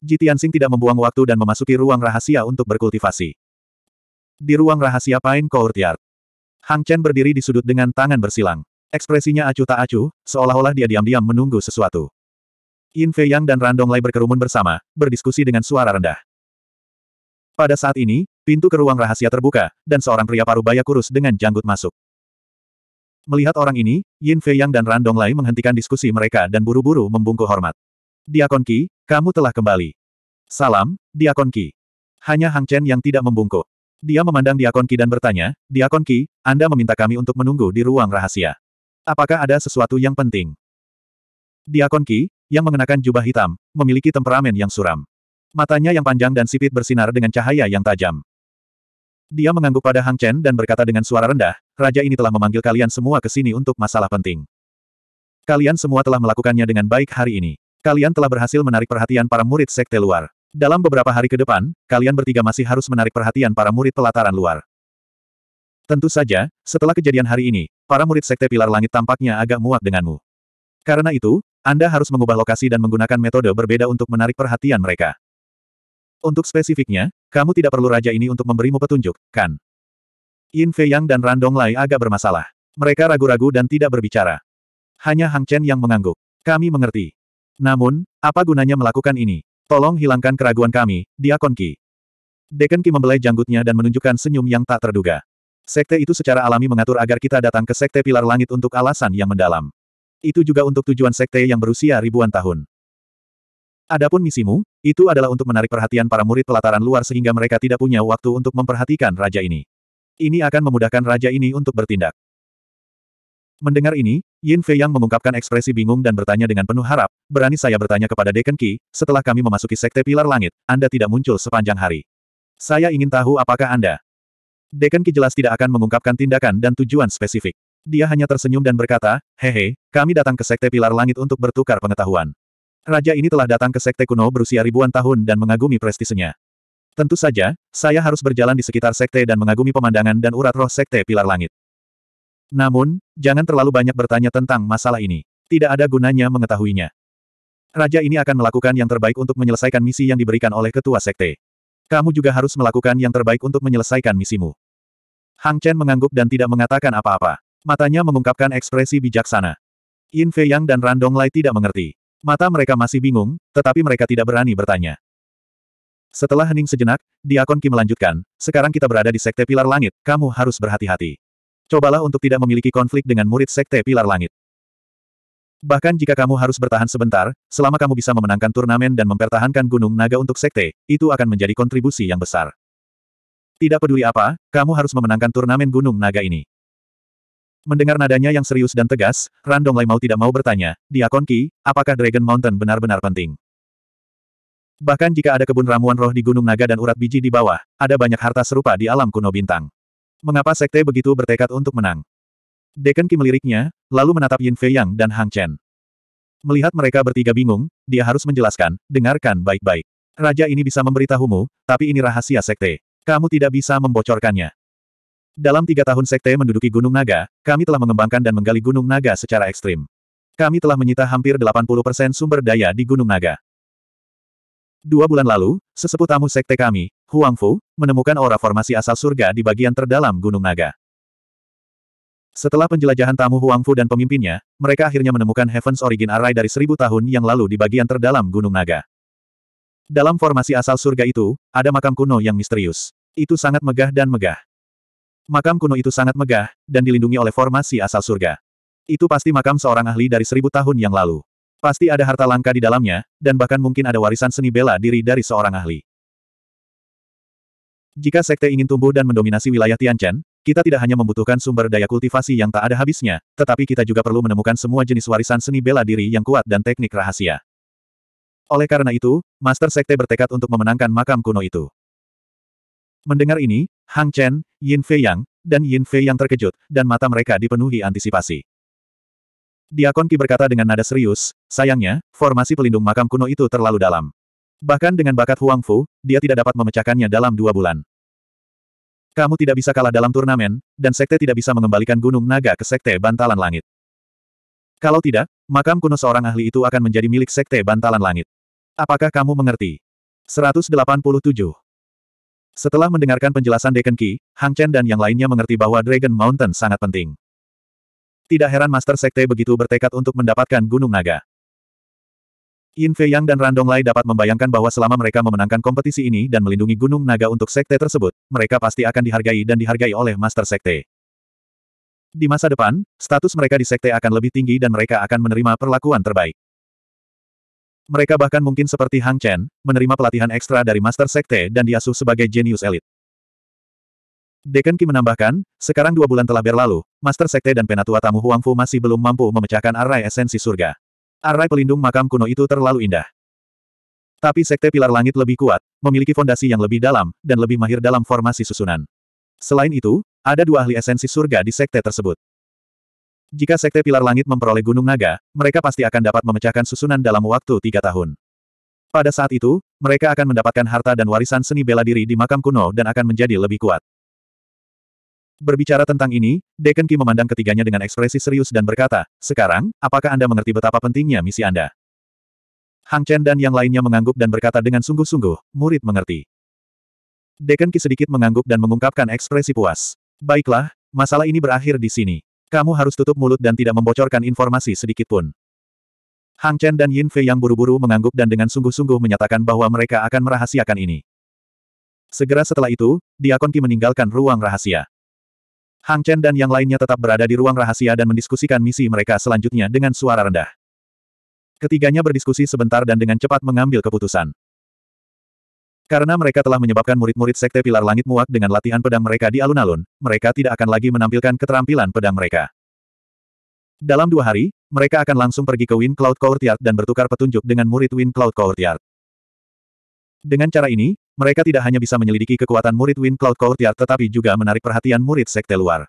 Jitiansing tidak membuang waktu dan memasuki ruang rahasia untuk berkultivasi. Di ruang rahasia Pine Courtyard, Hang Chen berdiri di sudut dengan tangan bersilang. Ekspresinya acuh tak acuh, seolah-olah dia diam-diam menunggu sesuatu. Yin Fei Yang dan Randong Lai berkerumun bersama, berdiskusi dengan suara rendah. Pada saat ini, pintu ke ruang rahasia terbuka, dan seorang pria parubaya kurus dengan janggut masuk. Melihat orang ini, Yin Fei Yang dan Randong Lai menghentikan diskusi mereka dan buru-buru membungkuk hormat. Diakon Qi, kamu telah kembali. Salam, Diakon Qi. Hanya Hang Chen yang tidak membungkuk. Dia memandang Diakon Qi dan bertanya, Diakon Qi, Anda meminta kami untuk menunggu di ruang rahasia. Apakah ada sesuatu yang penting? Diakon Qi, yang mengenakan jubah hitam, memiliki temperamen yang suram. Matanya yang panjang dan sipit bersinar dengan cahaya yang tajam. Dia mengangguk pada Hang Chen dan berkata dengan suara rendah, Raja ini telah memanggil kalian semua ke sini untuk masalah penting. Kalian semua telah melakukannya dengan baik hari ini. Kalian telah berhasil menarik perhatian para murid sekte luar. Dalam beberapa hari ke depan, kalian bertiga masih harus menarik perhatian para murid pelataran luar. Tentu saja, setelah kejadian hari ini, para murid sekte pilar langit tampaknya agak muak denganmu. Karena itu, anda harus mengubah lokasi dan menggunakan metode berbeda untuk menarik perhatian mereka. Untuk spesifiknya, kamu tidak perlu raja ini untuk memberimu petunjuk, kan? Yin Fei Yang dan Randong Lai agak bermasalah. Mereka ragu-ragu dan tidak berbicara. Hanya Hang Chen yang mengangguk. Kami mengerti. Namun, apa gunanya melakukan ini? Tolong hilangkan keraguan kami, Diakon Qi. Deken Qi membelai janggutnya dan menunjukkan senyum yang tak terduga. Sekte itu secara alami mengatur agar kita datang ke Sekte Pilar Langit untuk alasan yang mendalam. Itu juga untuk tujuan sekte yang berusia ribuan tahun. Adapun misimu, itu adalah untuk menarik perhatian para murid pelataran luar sehingga mereka tidak punya waktu untuk memperhatikan raja ini. Ini akan memudahkan raja ini untuk bertindak. Mendengar ini, Yin Fei Yang mengungkapkan ekspresi bingung dan bertanya dengan penuh harap, berani saya bertanya kepada Deken Qi, setelah kami memasuki Sekte Pilar Langit, Anda tidak muncul sepanjang hari. Saya ingin tahu apakah Anda. Deken Qi jelas tidak akan mengungkapkan tindakan dan tujuan spesifik. Dia hanya tersenyum dan berkata, Hehe, kami datang ke Sekte Pilar Langit untuk bertukar pengetahuan. Raja ini telah datang ke Sekte kuno berusia ribuan tahun dan mengagumi prestisenya. Tentu saja, saya harus berjalan di sekitar Sekte dan mengagumi pemandangan dan urat roh Sekte Pilar Langit. Namun, jangan terlalu banyak bertanya tentang masalah ini. Tidak ada gunanya mengetahuinya. Raja ini akan melakukan yang terbaik untuk menyelesaikan misi yang diberikan oleh ketua sekte. Kamu juga harus melakukan yang terbaik untuk menyelesaikan misimu. Hang Chen mengangguk dan tidak mengatakan apa-apa. Matanya mengungkapkan ekspresi bijaksana. Yin Fei Yang dan Randong Lai tidak mengerti. Mata mereka masih bingung, tetapi mereka tidak berani bertanya. Setelah hening sejenak, Diakon Ki melanjutkan, sekarang kita berada di Sekte Pilar Langit, kamu harus berhati-hati. Cobalah untuk tidak memiliki konflik dengan murid Sekte Pilar Langit. Bahkan jika kamu harus bertahan sebentar, selama kamu bisa memenangkan turnamen dan mempertahankan Gunung Naga untuk Sekte, itu akan menjadi kontribusi yang besar. Tidak peduli apa, kamu harus memenangkan turnamen Gunung Naga ini. Mendengar nadanya yang serius dan tegas, Randong Lai mau tidak mau bertanya, Diakon Qi, apakah Dragon Mountain benar-benar penting? Bahkan jika ada kebun ramuan roh di Gunung Naga dan urat biji di bawah, ada banyak harta serupa di alam kuno bintang. Mengapa sekte begitu bertekad untuk menang? Deken Qi meliriknya, lalu menatap Yin Fei Yang dan Hang Chen. Melihat mereka bertiga bingung, dia harus menjelaskan, dengarkan baik-baik. Raja ini bisa memberitahumu, tapi ini rahasia sekte. Kamu tidak bisa membocorkannya. Dalam tiga tahun sekte menduduki Gunung Naga, kami telah mengembangkan dan menggali Gunung Naga secara ekstrim. Kami telah menyita hampir 80% sumber daya di Gunung Naga. Dua bulan lalu, sesepuh tamu sekte kami, Huang Fu, menemukan aura formasi asal surga di bagian terdalam Gunung Naga. Setelah penjelajahan tamu Huang Fu dan pemimpinnya, mereka akhirnya menemukan Heaven's Origin Array dari seribu tahun yang lalu di bagian terdalam Gunung Naga. Dalam formasi asal surga itu, ada makam kuno yang misterius. Itu sangat megah dan megah. Makam kuno itu sangat megah, dan dilindungi oleh formasi asal surga. Itu pasti makam seorang ahli dari seribu tahun yang lalu. Pasti ada harta langka di dalamnya, dan bahkan mungkin ada warisan seni bela diri dari seorang ahli. Jika sekte ingin tumbuh dan mendominasi wilayah Tianchen, kita tidak hanya membutuhkan sumber daya kultivasi yang tak ada habisnya, tetapi kita juga perlu menemukan semua jenis warisan seni bela diri yang kuat dan teknik rahasia. Oleh karena itu, Master Sekte bertekad untuk memenangkan makam kuno itu. Mendengar ini, Hang Chen, Yin Fei Yang, dan Yin Fei Yang terkejut, dan mata mereka dipenuhi antisipasi. Diakon Qi berkata dengan nada serius, sayangnya, formasi pelindung makam kuno itu terlalu dalam. Bahkan dengan bakat Huang Fu, dia tidak dapat memecahkannya dalam dua bulan. Kamu tidak bisa kalah dalam turnamen, dan sekte tidak bisa mengembalikan Gunung Naga ke sekte Bantalan Langit. Kalau tidak, makam kuno seorang ahli itu akan menjadi milik sekte Bantalan Langit. Apakah kamu mengerti? 187 setelah mendengarkan penjelasan Deken Qi, Hang Chen dan yang lainnya mengerti bahwa Dragon Mountain sangat penting. Tidak heran Master Sekte begitu bertekad untuk mendapatkan Gunung Naga. Yin Fei Yang dan Randong Lai dapat membayangkan bahwa selama mereka memenangkan kompetisi ini dan melindungi Gunung Naga untuk sekte tersebut, mereka pasti akan dihargai dan dihargai oleh Master Sekte. Di masa depan, status mereka di sekte akan lebih tinggi dan mereka akan menerima perlakuan terbaik. Mereka bahkan mungkin seperti Hang Chen, menerima pelatihan ekstra dari Master Sekte dan diasuh sebagai jenius elit. Dekan Ki menambahkan, sekarang dua bulan telah berlalu, Master Sekte dan Penatua Tamu Huang Fu masih belum mampu memecahkan arai esensi surga. Arai pelindung makam kuno itu terlalu indah. Tapi Sekte Pilar Langit lebih kuat, memiliki fondasi yang lebih dalam, dan lebih mahir dalam formasi susunan. Selain itu, ada dua ahli esensi surga di Sekte tersebut. Jika Sekte Pilar Langit memperoleh Gunung Naga, mereka pasti akan dapat memecahkan susunan dalam waktu tiga tahun. Pada saat itu, mereka akan mendapatkan harta dan warisan seni bela diri di makam kuno dan akan menjadi lebih kuat. Berbicara tentang ini, Deacon Ki memandang ketiganya dengan ekspresi serius dan berkata, Sekarang, apakah Anda mengerti betapa pentingnya misi Anda? Hang Chen dan yang lainnya mengangguk dan berkata dengan sungguh-sungguh, murid mengerti. Deacon Ki sedikit mengangguk dan mengungkapkan ekspresi puas. Baiklah, masalah ini berakhir di sini. Kamu harus tutup mulut dan tidak membocorkan informasi sedikit pun. Hang Chen dan Yin Fei yang buru-buru mengangguk dan dengan sungguh-sungguh menyatakan bahwa mereka akan merahasiakan ini. Segera setelah itu, Diakon Ki meninggalkan ruang rahasia. Hang Chen dan yang lainnya tetap berada di ruang rahasia dan mendiskusikan misi mereka selanjutnya dengan suara rendah. Ketiganya berdiskusi sebentar dan dengan cepat mengambil keputusan. Karena mereka telah menyebabkan murid-murid Sekte Pilar Langit muak dengan latihan pedang mereka di alun-alun, mereka tidak akan lagi menampilkan keterampilan pedang mereka. Dalam dua hari, mereka akan langsung pergi ke Wind Cloud Courtyard dan bertukar petunjuk dengan murid Wind Cloud Courtyard. Dengan cara ini, mereka tidak hanya bisa menyelidiki kekuatan murid Wind Cloud Courtyard tetapi juga menarik perhatian murid sekte luar.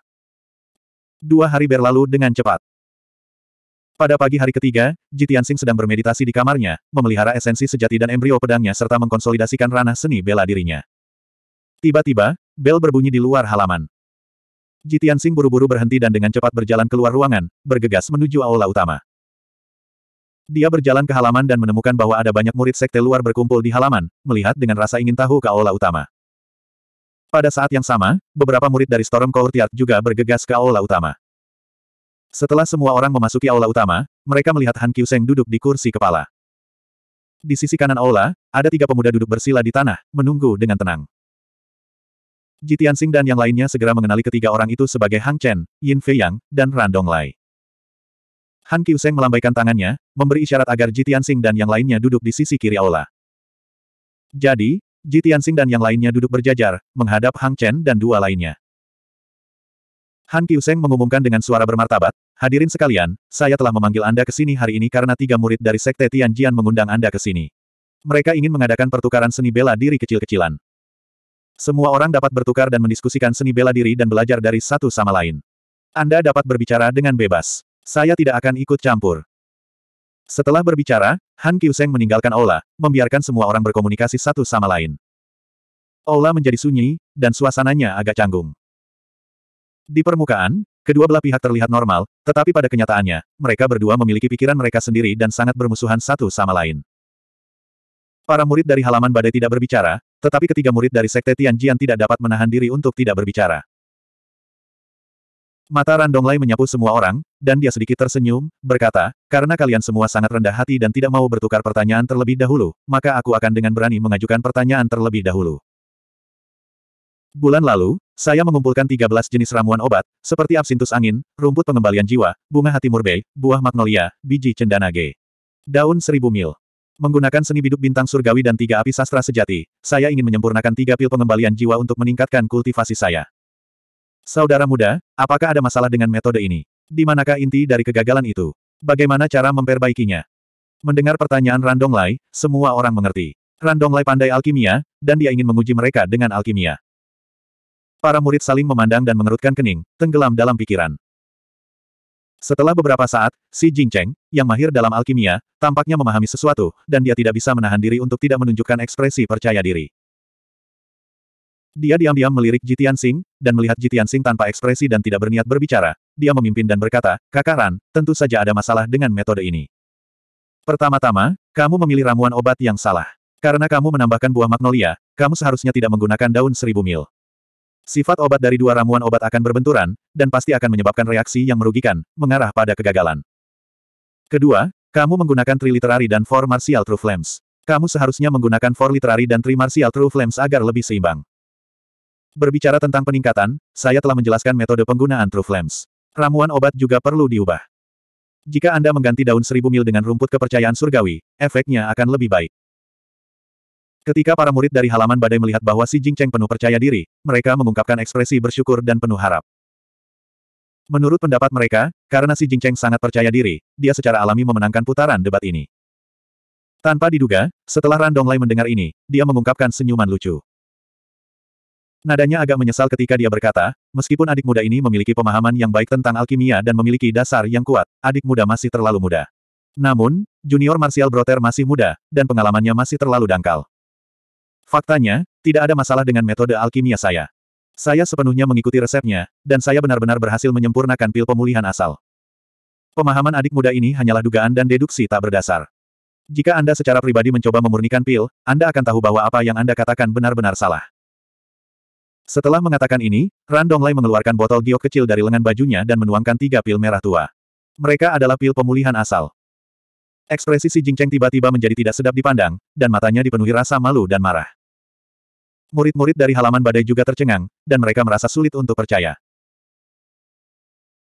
Dua hari berlalu dengan cepat. Pada pagi hari ketiga, Jitiansing sedang bermeditasi di kamarnya, memelihara esensi sejati dan embrio pedangnya serta mengkonsolidasikan ranah seni bela dirinya. Tiba-tiba, bel berbunyi di luar halaman. Jitiansing buru-buru berhenti dan dengan cepat berjalan keluar ruangan, bergegas menuju aula utama. Dia berjalan ke halaman dan menemukan bahwa ada banyak murid sekte luar berkumpul di halaman, melihat dengan rasa ingin tahu ke aula utama. Pada saat yang sama, beberapa murid dari Storm Courtyard juga bergegas ke aula utama. Setelah semua orang memasuki aula utama, mereka melihat Han Kyuseng duduk di kursi kepala. Di sisi kanan aula, ada tiga pemuda duduk bersila di tanah, menunggu dengan tenang. Jitiansing dan yang lainnya segera mengenali ketiga orang itu sebagai Hang Chen, Yin Fei Yang, dan Randong Lai. Han Seng melambaikan tangannya, memberi isyarat agar Jitiansing dan yang lainnya duduk di sisi kiri aula. Jadi, Jitiansing dan yang lainnya duduk berjajar, menghadap Hang Chen dan dua lainnya. Han Seng mengumumkan dengan suara bermartabat, Hadirin sekalian, saya telah memanggil Anda ke sini hari ini karena tiga murid dari Sekte Tianjian mengundang Anda ke sini. Mereka ingin mengadakan pertukaran seni bela diri kecil-kecilan. Semua orang dapat bertukar dan mendiskusikan seni bela diri dan belajar dari satu sama lain. Anda dapat berbicara dengan bebas. Saya tidak akan ikut campur. Setelah berbicara, Han Kyuseng meninggalkan aula, membiarkan semua orang berkomunikasi satu sama lain. Aula menjadi sunyi, dan suasananya agak canggung. Di permukaan, kedua belah pihak terlihat normal, tetapi pada kenyataannya, mereka berdua memiliki pikiran mereka sendiri dan sangat bermusuhan satu sama lain. Para murid dari halaman badai tidak berbicara, tetapi ketiga murid dari Sekte Tianjian tidak dapat menahan diri untuk tidak berbicara. Mata Randonglai menyapu semua orang, dan dia sedikit tersenyum, berkata, karena kalian semua sangat rendah hati dan tidak mau bertukar pertanyaan terlebih dahulu, maka aku akan dengan berani mengajukan pertanyaan terlebih dahulu. Bulan lalu, saya mengumpulkan 13 jenis ramuan obat, seperti absintus angin, rumput pengembalian jiwa, bunga hati murbei, buah magnolia, biji cendanage. Daun seribu mil. Menggunakan seni biduk bintang surgawi dan tiga api sastra sejati, saya ingin menyempurnakan tiga pil pengembalian jiwa untuk meningkatkan kultivasi saya. Saudara muda, apakah ada masalah dengan metode ini? Di manakah inti dari kegagalan itu? Bagaimana cara memperbaikinya? Mendengar pertanyaan Randong Lai, semua orang mengerti. Randong Lai pandai alkimia, dan dia ingin menguji mereka dengan alkimia. Para murid saling memandang dan mengerutkan kening, tenggelam dalam pikiran. Setelah beberapa saat, si Jingcheng, yang mahir dalam alkimia, tampaknya memahami sesuatu, dan dia tidak bisa menahan diri untuk tidak menunjukkan ekspresi percaya diri. Dia diam-diam melirik Jitian Sing, dan melihat Jitian Sing tanpa ekspresi dan tidak berniat berbicara, dia memimpin dan berkata, Kakaran, tentu saja ada masalah dengan metode ini. Pertama-tama, kamu memilih ramuan obat yang salah. Karena kamu menambahkan buah magnolia, kamu seharusnya tidak menggunakan daun seribu mil. Sifat obat dari dua ramuan obat akan berbenturan, dan pasti akan menyebabkan reaksi yang merugikan, mengarah pada kegagalan. Kedua, Kamu menggunakan Tri Literary dan Four Martial True Flames. Kamu seharusnya menggunakan Four Literary dan Tri Martial True Flames agar lebih seimbang. Berbicara tentang peningkatan, saya telah menjelaskan metode penggunaan True Flames. Ramuan obat juga perlu diubah. Jika Anda mengganti daun seribu mil dengan rumput kepercayaan surgawi, efeknya akan lebih baik. Ketika para murid dari halaman badai melihat bahwa si Jingcheng penuh percaya diri, mereka mengungkapkan ekspresi bersyukur dan penuh harap. Menurut pendapat mereka, karena si Jingcheng sangat percaya diri, dia secara alami memenangkan putaran debat ini. Tanpa diduga, setelah Randonglai mendengar ini, dia mengungkapkan senyuman lucu. Nadanya agak menyesal ketika dia berkata, meskipun adik muda ini memiliki pemahaman yang baik tentang alkimia dan memiliki dasar yang kuat, adik muda masih terlalu muda. Namun, junior martial broter masih muda, dan pengalamannya masih terlalu dangkal. Faktanya, tidak ada masalah dengan metode alkimia saya. Saya sepenuhnya mengikuti resepnya, dan saya benar-benar berhasil menyempurnakan pil pemulihan asal. Pemahaman adik muda ini hanyalah dugaan dan deduksi tak berdasar. Jika Anda secara pribadi mencoba memurnikan pil, Anda akan tahu bahwa apa yang Anda katakan benar-benar salah. Setelah mengatakan ini, Ran Donglai mengeluarkan botol giok kecil dari lengan bajunya dan menuangkan tiga pil merah tua. Mereka adalah pil pemulihan asal. Ekspresi si Jingcheng tiba-tiba menjadi tidak sedap dipandang, dan matanya dipenuhi rasa malu dan marah. Murid-murid dari halaman badai juga tercengang, dan mereka merasa sulit untuk percaya.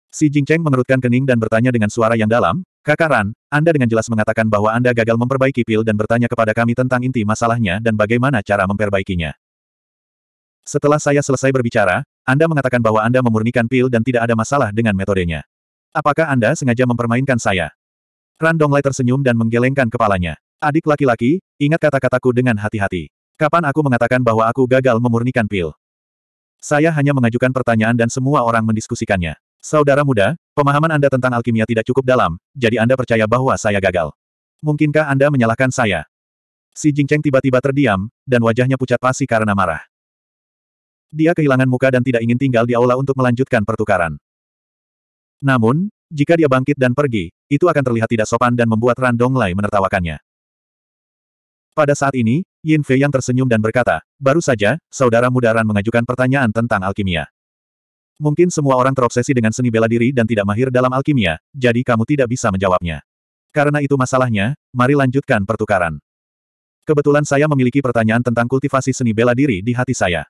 Si Jingcheng mengerutkan kening dan bertanya dengan suara yang dalam, Kakak Ran, Anda dengan jelas mengatakan bahwa Anda gagal memperbaiki pil dan bertanya kepada kami tentang inti masalahnya dan bagaimana cara memperbaikinya. Setelah saya selesai berbicara, Anda mengatakan bahwa Anda memurnikan pil dan tidak ada masalah dengan metodenya. Apakah Anda sengaja mempermainkan saya? Ran Donglai tersenyum dan menggelengkan kepalanya. Adik laki-laki, ingat kata-kataku dengan hati-hati. Kapan aku mengatakan bahwa aku gagal memurnikan pil? Saya hanya mengajukan pertanyaan dan semua orang mendiskusikannya. Saudara muda, pemahaman Anda tentang alkimia tidak cukup dalam, jadi Anda percaya bahwa saya gagal. Mungkinkah Anda menyalahkan saya? Si Jingcheng tiba-tiba terdiam, dan wajahnya pucat pasi karena marah. Dia kehilangan muka dan tidak ingin tinggal di aula untuk melanjutkan pertukaran. Namun, jika dia bangkit dan pergi, itu akan terlihat tidak sopan dan membuat Ran Donglai menertawakannya. Pada saat ini, Yin Fei yang tersenyum dan berkata, baru saja, saudara muda Ran mengajukan pertanyaan tentang alkimia. Mungkin semua orang terobsesi dengan seni bela diri dan tidak mahir dalam alkimia, jadi kamu tidak bisa menjawabnya. Karena itu masalahnya, mari lanjutkan pertukaran. Kebetulan saya memiliki pertanyaan tentang kultivasi seni bela diri di hati saya.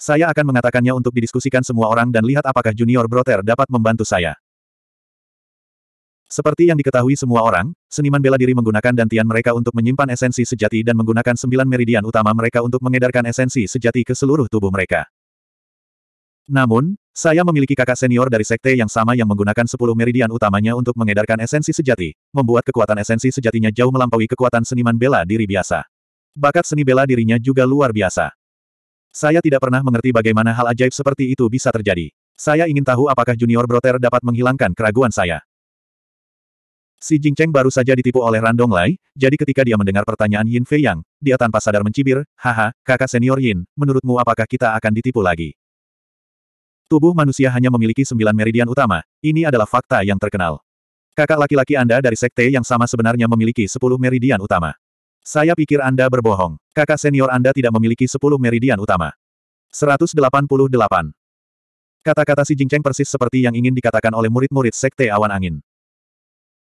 Saya akan mengatakannya untuk didiskusikan semua orang dan lihat apakah junior broter dapat membantu saya. Seperti yang diketahui semua orang, seniman bela diri menggunakan dantian mereka untuk menyimpan esensi sejati dan menggunakan sembilan meridian utama mereka untuk mengedarkan esensi sejati ke seluruh tubuh mereka. Namun, saya memiliki kakak senior dari sekte yang sama yang menggunakan sepuluh meridian utamanya untuk mengedarkan esensi sejati, membuat kekuatan esensi sejatinya jauh melampaui kekuatan seniman bela diri biasa. Bakat seni bela dirinya juga luar biasa. Saya tidak pernah mengerti bagaimana hal ajaib seperti itu bisa terjadi. Saya ingin tahu apakah junior broter dapat menghilangkan keraguan saya. Si Jingcheng baru saja ditipu oleh Randong Lai, jadi ketika dia mendengar pertanyaan Yin Fei Yang, dia tanpa sadar mencibir, haha, kakak senior Yin, menurutmu apakah kita akan ditipu lagi? Tubuh manusia hanya memiliki sembilan meridian utama, ini adalah fakta yang terkenal. Kakak laki-laki Anda dari sekte yang sama sebenarnya memiliki sepuluh meridian utama. Saya pikir Anda berbohong. Kakak senior Anda tidak memiliki sepuluh meridian utama. 188. Kata-kata si Jingcheng persis seperti yang ingin dikatakan oleh murid-murid sekte awan angin.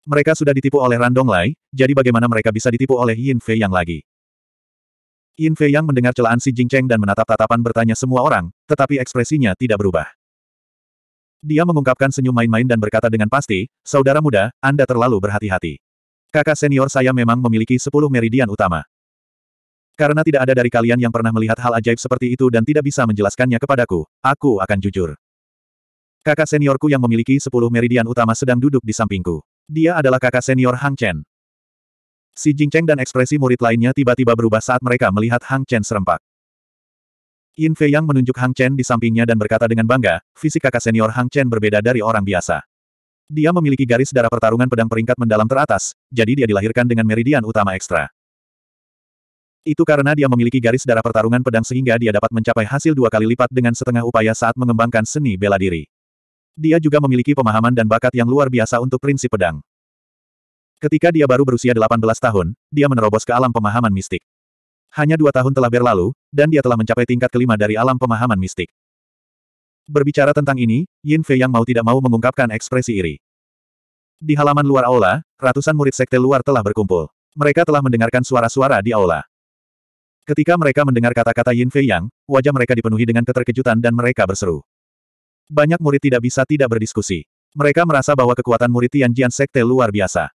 Mereka sudah ditipu oleh Randong Lai, jadi bagaimana mereka bisa ditipu oleh Yin Fei Yang lagi? Yin Fei Yang mendengar celaan si Jingcheng dan menatap tatapan bertanya semua orang, tetapi ekspresinya tidak berubah. Dia mengungkapkan senyum main-main dan berkata dengan pasti, Saudara muda, Anda terlalu berhati-hati. Kakak senior saya memang memiliki sepuluh meridian utama. Karena tidak ada dari kalian yang pernah melihat hal ajaib seperti itu dan tidak bisa menjelaskannya kepadaku, aku akan jujur. Kakak seniorku yang memiliki sepuluh meridian utama sedang duduk di sampingku. Dia adalah kakak senior Hang Chen. Si Jingcheng dan ekspresi murid lainnya tiba-tiba berubah saat mereka melihat Hang Chen serempak. Yin Fei Yang menunjuk Hang Chen di sampingnya dan berkata dengan bangga, fisik kakak senior Hang Chen berbeda dari orang biasa. Dia memiliki garis darah pertarungan pedang peringkat mendalam teratas, jadi dia dilahirkan dengan meridian utama ekstra. Itu karena dia memiliki garis darah pertarungan pedang sehingga dia dapat mencapai hasil dua kali lipat dengan setengah upaya saat mengembangkan seni bela diri. Dia juga memiliki pemahaman dan bakat yang luar biasa untuk prinsip pedang. Ketika dia baru berusia 18 tahun, dia menerobos ke alam pemahaman mistik. Hanya dua tahun telah berlalu, dan dia telah mencapai tingkat kelima dari alam pemahaman mistik. Berbicara tentang ini, Yin Fei yang mau tidak mau mengungkapkan ekspresi iri. Di halaman luar aula, ratusan murid sekte luar telah berkumpul. Mereka telah mendengarkan suara-suara di aula. Ketika mereka mendengar kata-kata Yin Fei Yang, wajah mereka dipenuhi dengan keterkejutan dan mereka berseru. Banyak murid tidak bisa tidak berdiskusi. Mereka merasa bahwa kekuatan murid Tianjian Sekte luar biasa.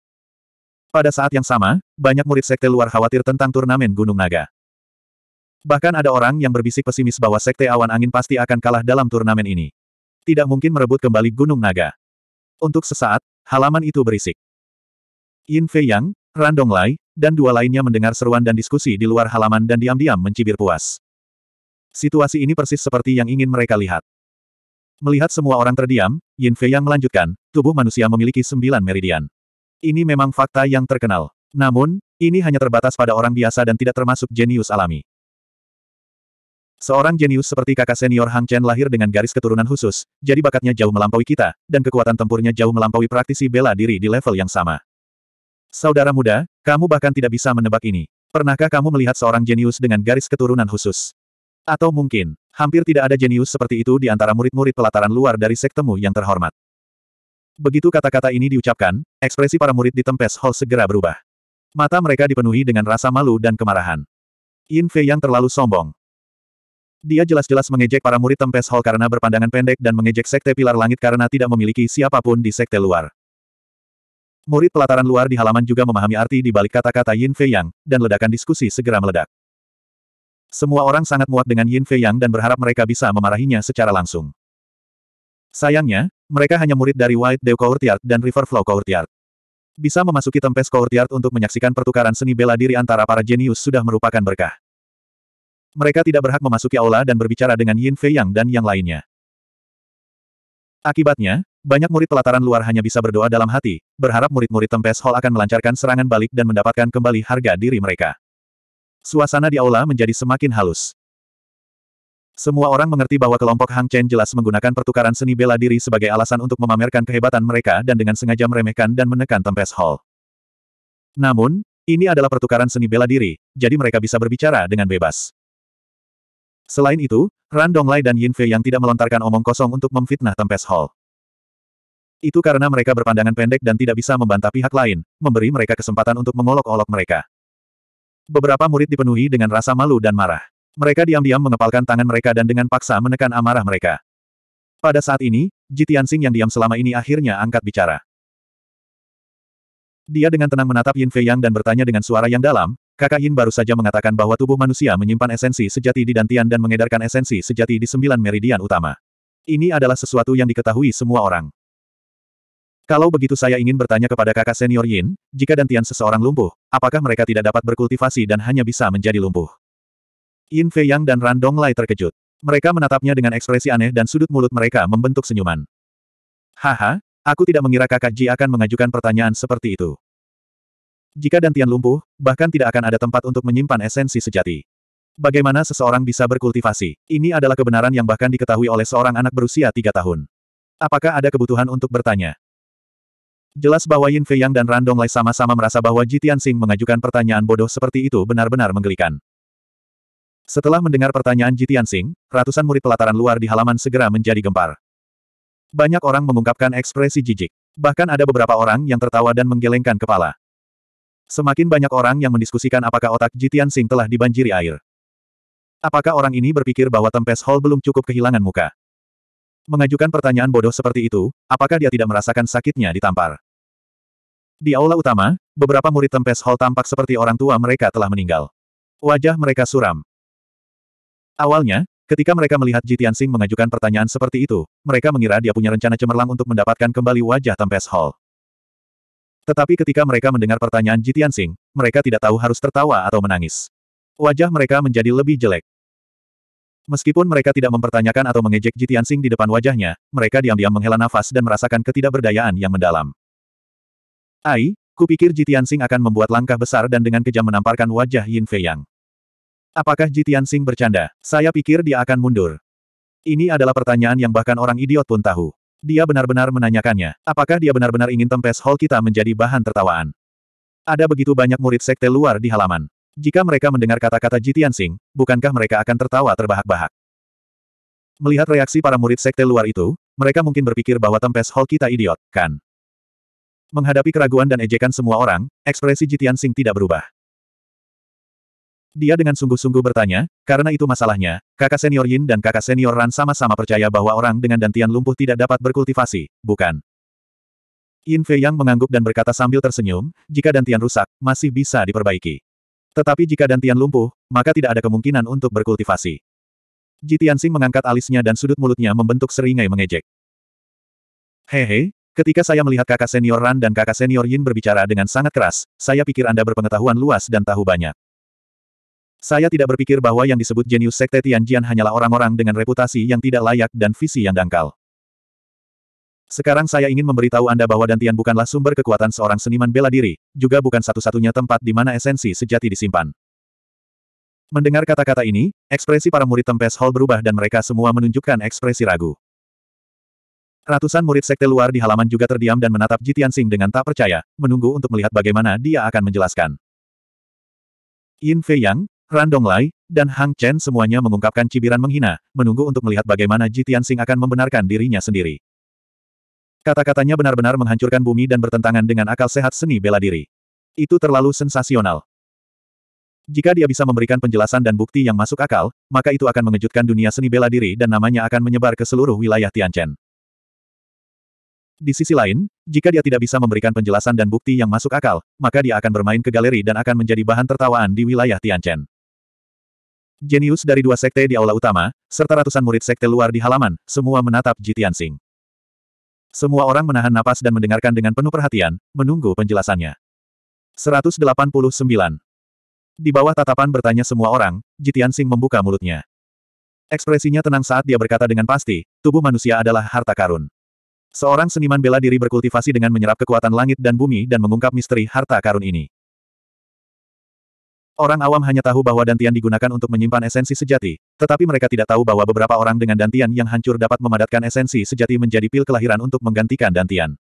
Pada saat yang sama, banyak murid Sekte luar khawatir tentang turnamen Gunung Naga. Bahkan ada orang yang berbisik pesimis bahwa Sekte Awan Angin pasti akan kalah dalam turnamen ini. Tidak mungkin merebut kembali Gunung Naga. Untuk sesaat, halaman itu berisik. Yin Fei Yang, Randong Lai, dan dua lainnya mendengar seruan dan diskusi di luar halaman dan diam-diam mencibir puas. Situasi ini persis seperti yang ingin mereka lihat. Melihat semua orang terdiam, Yin Fei yang melanjutkan, tubuh manusia memiliki sembilan meridian. Ini memang fakta yang terkenal. Namun, ini hanya terbatas pada orang biasa dan tidak termasuk jenius alami. Seorang jenius seperti kakak senior Hang Chen lahir dengan garis keturunan khusus, jadi bakatnya jauh melampaui kita, dan kekuatan tempurnya jauh melampaui praktisi bela diri di level yang sama. Saudara muda, kamu bahkan tidak bisa menebak ini. Pernahkah kamu melihat seorang jenius dengan garis keturunan khusus? Atau mungkin, hampir tidak ada jenius seperti itu di antara murid-murid pelataran luar dari sektemu yang terhormat. Begitu kata-kata ini diucapkan, ekspresi para murid di Tempest Hall segera berubah. Mata mereka dipenuhi dengan rasa malu dan kemarahan. Yin Fei yang terlalu sombong. Dia jelas-jelas mengejek para murid Tempest Hall karena berpandangan pendek dan mengejek Sekte Pilar Langit karena tidak memiliki siapa pun di Sekte luar. Murid pelataran luar di halaman juga memahami arti di balik kata-kata Yin Fei Yang, dan ledakan diskusi segera meledak. Semua orang sangat muak dengan Yin Fei Yang dan berharap mereka bisa memarahinya secara langsung. Sayangnya, mereka hanya murid dari White Dew Courtyard dan River Flow Courtyard. Bisa memasuki Tempest Courtyard untuk menyaksikan pertukaran seni bela diri antara para jenius sudah merupakan berkah. Mereka tidak berhak memasuki aula dan berbicara dengan Yin Fei Yang dan yang lainnya. Akibatnya, banyak murid pelataran luar hanya bisa berdoa dalam hati, berharap murid-murid Tempest Hall akan melancarkan serangan balik dan mendapatkan kembali harga diri mereka. Suasana di aula menjadi semakin halus. Semua orang mengerti bahwa kelompok Hang Chen jelas menggunakan pertukaran seni bela diri sebagai alasan untuk memamerkan kehebatan mereka dan dengan sengaja meremehkan dan menekan Tempest Hall. Namun, ini adalah pertukaran seni bela diri, jadi mereka bisa berbicara dengan bebas. Selain itu, Ran Donglai dan Yin Fei yang tidak melontarkan omong kosong untuk memfitnah Tempest Hall. Itu karena mereka berpandangan pendek dan tidak bisa membantah pihak lain, memberi mereka kesempatan untuk mengolok-olok mereka. Beberapa murid dipenuhi dengan rasa malu dan marah. Mereka diam-diam mengepalkan tangan mereka dan dengan paksa menekan amarah mereka. Pada saat ini, Jitiansing yang diam selama ini akhirnya angkat bicara. Dia dengan tenang menatap Yin Fei Yang dan bertanya dengan suara yang dalam, Kakak Yin baru saja mengatakan bahwa tubuh manusia menyimpan esensi sejati di dantian dan mengedarkan esensi sejati di sembilan meridian utama. Ini adalah sesuatu yang diketahui semua orang. Kalau begitu saya ingin bertanya kepada kakak senior Yin, jika dantian seseorang lumpuh, apakah mereka tidak dapat berkultivasi dan hanya bisa menjadi lumpuh? Yin Fei Yang dan Ran Donglai terkejut. Mereka menatapnya dengan ekspresi aneh dan sudut mulut mereka membentuk senyuman. Haha, aku tidak mengira kakak Ji akan mengajukan pertanyaan seperti itu. Jika dantian lumpuh, bahkan tidak akan ada tempat untuk menyimpan esensi sejati. Bagaimana seseorang bisa berkultivasi? Ini adalah kebenaran yang bahkan diketahui oleh seorang anak berusia tiga tahun. Apakah ada kebutuhan untuk bertanya? Jelas bahwa Yin Fei Yang dan Randong Lai sama-sama merasa bahwa Jitian Sing mengajukan pertanyaan bodoh seperti itu benar-benar menggelikan. Setelah mendengar pertanyaan Jitian Sing, ratusan murid pelataran luar di halaman segera menjadi gempar. Banyak orang mengungkapkan ekspresi jijik. Bahkan ada beberapa orang yang tertawa dan menggelengkan kepala. Semakin banyak orang yang mendiskusikan apakah otak Jitian Sing telah dibanjiri air. Apakah orang ini berpikir bahwa Tempest Hall belum cukup kehilangan muka? Mengajukan pertanyaan bodoh seperti itu, apakah dia tidak merasakan sakitnya ditampar? Di aula utama, beberapa murid Tempest Hall tampak seperti orang tua mereka telah meninggal. Wajah mereka suram. Awalnya, ketika mereka melihat Jitian Sing mengajukan pertanyaan seperti itu, mereka mengira dia punya rencana cemerlang untuk mendapatkan kembali wajah Tempest Hall. Tetapi ketika mereka mendengar pertanyaan Jitian Sing, mereka tidak tahu harus tertawa atau menangis. Wajah mereka menjadi lebih jelek. Meskipun mereka tidak mempertanyakan atau mengejek Jitian Sing di depan wajahnya, mereka diam-diam menghela nafas dan merasakan ketidakberdayaan yang mendalam. Ai, kupikir Jitian Sing akan membuat langkah besar dan dengan kejam menamparkan wajah Yin Fei Yang. Apakah Jitian Sing bercanda? Saya pikir dia akan mundur. Ini adalah pertanyaan yang bahkan orang idiot pun tahu. Dia benar-benar menanyakannya, apakah dia benar-benar ingin Tempest Hall kita menjadi bahan tertawaan. Ada begitu banyak murid sekte luar di halaman. Jika mereka mendengar kata-kata Jitian Sing, bukankah mereka akan tertawa terbahak-bahak? Melihat reaksi para murid sekte luar itu, mereka mungkin berpikir bahwa Tempest Hall kita idiot, kan? Menghadapi keraguan dan ejekan semua orang, ekspresi Jitian Sing tidak berubah. Dia dengan sungguh-sungguh bertanya, karena itu masalahnya, kakak senior Yin dan kakak senior Ran sama-sama percaya bahwa orang dengan dantian lumpuh tidak dapat berkultivasi, bukan? Yin Fei Yang mengangguk dan berkata sambil tersenyum, jika dantian rusak, masih bisa diperbaiki. Tetapi jika dantian lumpuh, maka tidak ada kemungkinan untuk berkultivasi. Jitian Sing mengangkat alisnya dan sudut mulutnya membentuk seringai mengejek. Hehe, ketika saya melihat kakak senior Ran dan kakak senior Yin berbicara dengan sangat keras, saya pikir Anda berpengetahuan luas dan tahu banyak. Saya tidak berpikir bahwa yang disebut jenius Sekte Tianjian hanyalah orang-orang dengan reputasi yang tidak layak dan visi yang dangkal. Sekarang saya ingin memberitahu Anda bahwa Dantian bukanlah sumber kekuatan seorang seniman bela diri, juga bukan satu-satunya tempat di mana esensi sejati disimpan. Mendengar kata-kata ini, ekspresi para murid Tempest Hall berubah dan mereka semua menunjukkan ekspresi ragu. Ratusan murid sekte luar di halaman juga terdiam dan menatap Jitian Sing dengan tak percaya, menunggu untuk melihat bagaimana dia akan menjelaskan. Yin Fei Yang, Ran Donglai, dan Hang Chen semuanya mengungkapkan cibiran menghina, menunggu untuk melihat bagaimana Jitian Sing akan membenarkan dirinya sendiri. Kata-katanya benar-benar menghancurkan bumi dan bertentangan dengan akal sehat seni bela diri. Itu terlalu sensasional. Jika dia bisa memberikan penjelasan dan bukti yang masuk akal, maka itu akan mengejutkan dunia seni bela diri dan namanya akan menyebar ke seluruh wilayah Tianchen. Di sisi lain, jika dia tidak bisa memberikan penjelasan dan bukti yang masuk akal, maka dia akan bermain ke galeri dan akan menjadi bahan tertawaan di wilayah Tianchen. Jenius dari dua sekte di aula utama, serta ratusan murid sekte luar di halaman, semua menatap Jitian Sing. Semua orang menahan napas dan mendengarkan dengan penuh perhatian, menunggu penjelasannya. 189. Di bawah tatapan bertanya semua orang, Jitian Sing membuka mulutnya. Ekspresinya tenang saat dia berkata dengan pasti, tubuh manusia adalah harta karun. Seorang seniman bela diri berkultivasi dengan menyerap kekuatan langit dan bumi dan mengungkap misteri harta karun ini. Orang awam hanya tahu bahwa dantian digunakan untuk menyimpan esensi sejati, tetapi mereka tidak tahu bahwa beberapa orang dengan dantian yang hancur dapat memadatkan esensi sejati menjadi pil kelahiran untuk menggantikan dantian.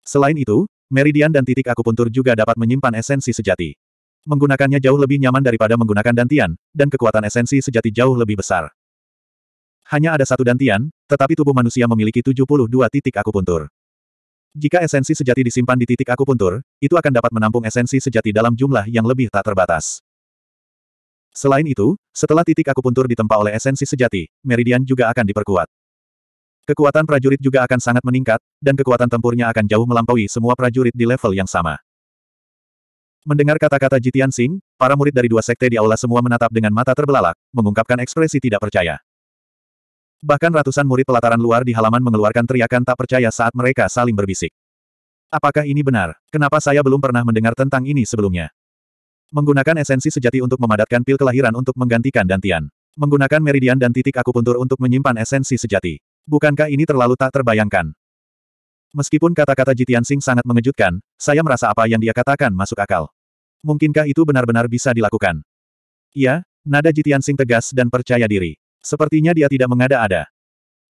Selain itu, meridian dan titik akupuntur juga dapat menyimpan esensi sejati. Menggunakannya jauh lebih nyaman daripada menggunakan dantian, dan kekuatan esensi sejati jauh lebih besar. Hanya ada satu dantian, tetapi tubuh manusia memiliki 72 titik akupuntur. Jika esensi sejati disimpan di titik akupuntur, itu akan dapat menampung esensi sejati dalam jumlah yang lebih tak terbatas. Selain itu, setelah titik akupuntur ditempa oleh esensi sejati, meridian juga akan diperkuat. Kekuatan prajurit juga akan sangat meningkat, dan kekuatan tempurnya akan jauh melampaui semua prajurit di level yang sama. Mendengar kata-kata Jitian Sing, para murid dari dua sekte di aula semua menatap dengan mata terbelalak, mengungkapkan ekspresi tidak percaya. Bahkan ratusan murid pelataran luar di halaman mengeluarkan teriakan tak percaya saat mereka saling berbisik. Apakah ini benar? Kenapa saya belum pernah mendengar tentang ini sebelumnya? Menggunakan esensi sejati untuk memadatkan pil kelahiran untuk menggantikan dantian. Menggunakan meridian dan titik akupuntur untuk menyimpan esensi sejati. Bukankah ini terlalu tak terbayangkan? Meskipun kata-kata Jitian Sing sangat mengejutkan, saya merasa apa yang dia katakan masuk akal. Mungkinkah itu benar-benar bisa dilakukan? Iya, nada Jitian Sing tegas dan percaya diri. Sepertinya dia tidak mengada-ada.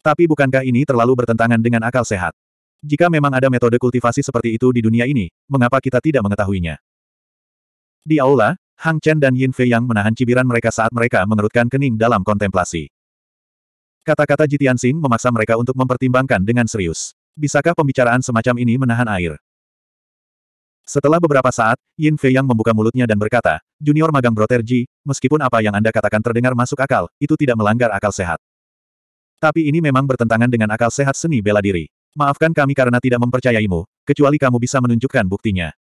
Tapi bukankah ini terlalu bertentangan dengan akal sehat? Jika memang ada metode kultivasi seperti itu di dunia ini, mengapa kita tidak mengetahuinya? Di aula, Hang Chen dan Yin Fei yang menahan cibiran mereka saat mereka mengerutkan kening dalam kontemplasi. Kata-kata Jitian Sing memaksa mereka untuk mempertimbangkan dengan serius. Bisakah pembicaraan semacam ini menahan air? Setelah beberapa saat, Yin Fei yang membuka mulutnya dan berkata, Junior magang Broterji, meskipun apa yang Anda katakan terdengar masuk akal, itu tidak melanggar akal sehat. Tapi ini memang bertentangan dengan akal sehat seni bela diri. Maafkan kami karena tidak mempercayaimu, kecuali kamu bisa menunjukkan buktinya.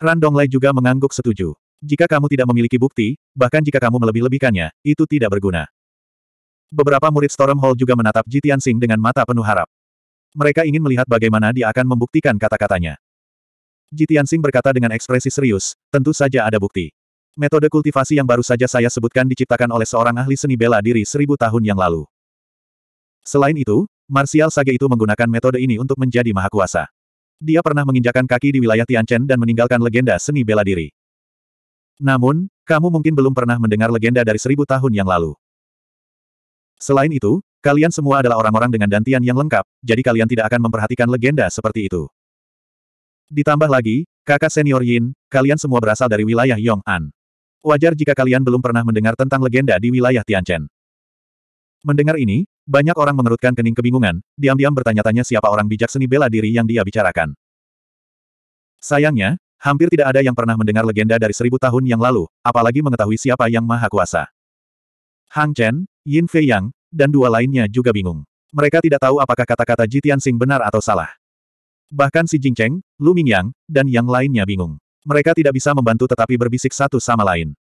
Ran Donglai juga mengangguk setuju. Jika kamu tidak memiliki bukti, bahkan jika kamu melebih-lebihkannya, itu tidak berguna. Beberapa murid Storm Hall juga menatap Jitian Sing dengan mata penuh harap. Mereka ingin melihat bagaimana dia akan membuktikan kata-katanya. Jitiansing berkata dengan ekspresi serius, tentu saja ada bukti. Metode kultivasi yang baru saja saya sebutkan diciptakan oleh seorang ahli seni bela diri seribu tahun yang lalu. Selain itu, Martial Sage itu menggunakan metode ini untuk menjadi maha kuasa. Dia pernah menginjakan kaki di wilayah Tianchen dan meninggalkan legenda seni bela diri. Namun, kamu mungkin belum pernah mendengar legenda dari seribu tahun yang lalu. Selain itu, kalian semua adalah orang-orang dengan dantian yang lengkap, jadi kalian tidak akan memperhatikan legenda seperti itu. Ditambah lagi, kakak senior Yin, kalian semua berasal dari wilayah Yong'an. Wajar jika kalian belum pernah mendengar tentang legenda di wilayah Tianchen. Mendengar ini, banyak orang mengerutkan kening kebingungan, diam-diam bertanya-tanya siapa orang bijak seni bela diri yang dia bicarakan. Sayangnya, hampir tidak ada yang pernah mendengar legenda dari seribu tahun yang lalu, apalagi mengetahui siapa yang maha kuasa. Hang Chen, Yin Fei Yang, dan dua lainnya juga bingung. Mereka tidak tahu apakah kata-kata Jitian Sing benar atau salah. Bahkan si Jingcheng, Lu Mingyang, dan yang lainnya bingung. Mereka tidak bisa membantu tetapi berbisik satu sama lain.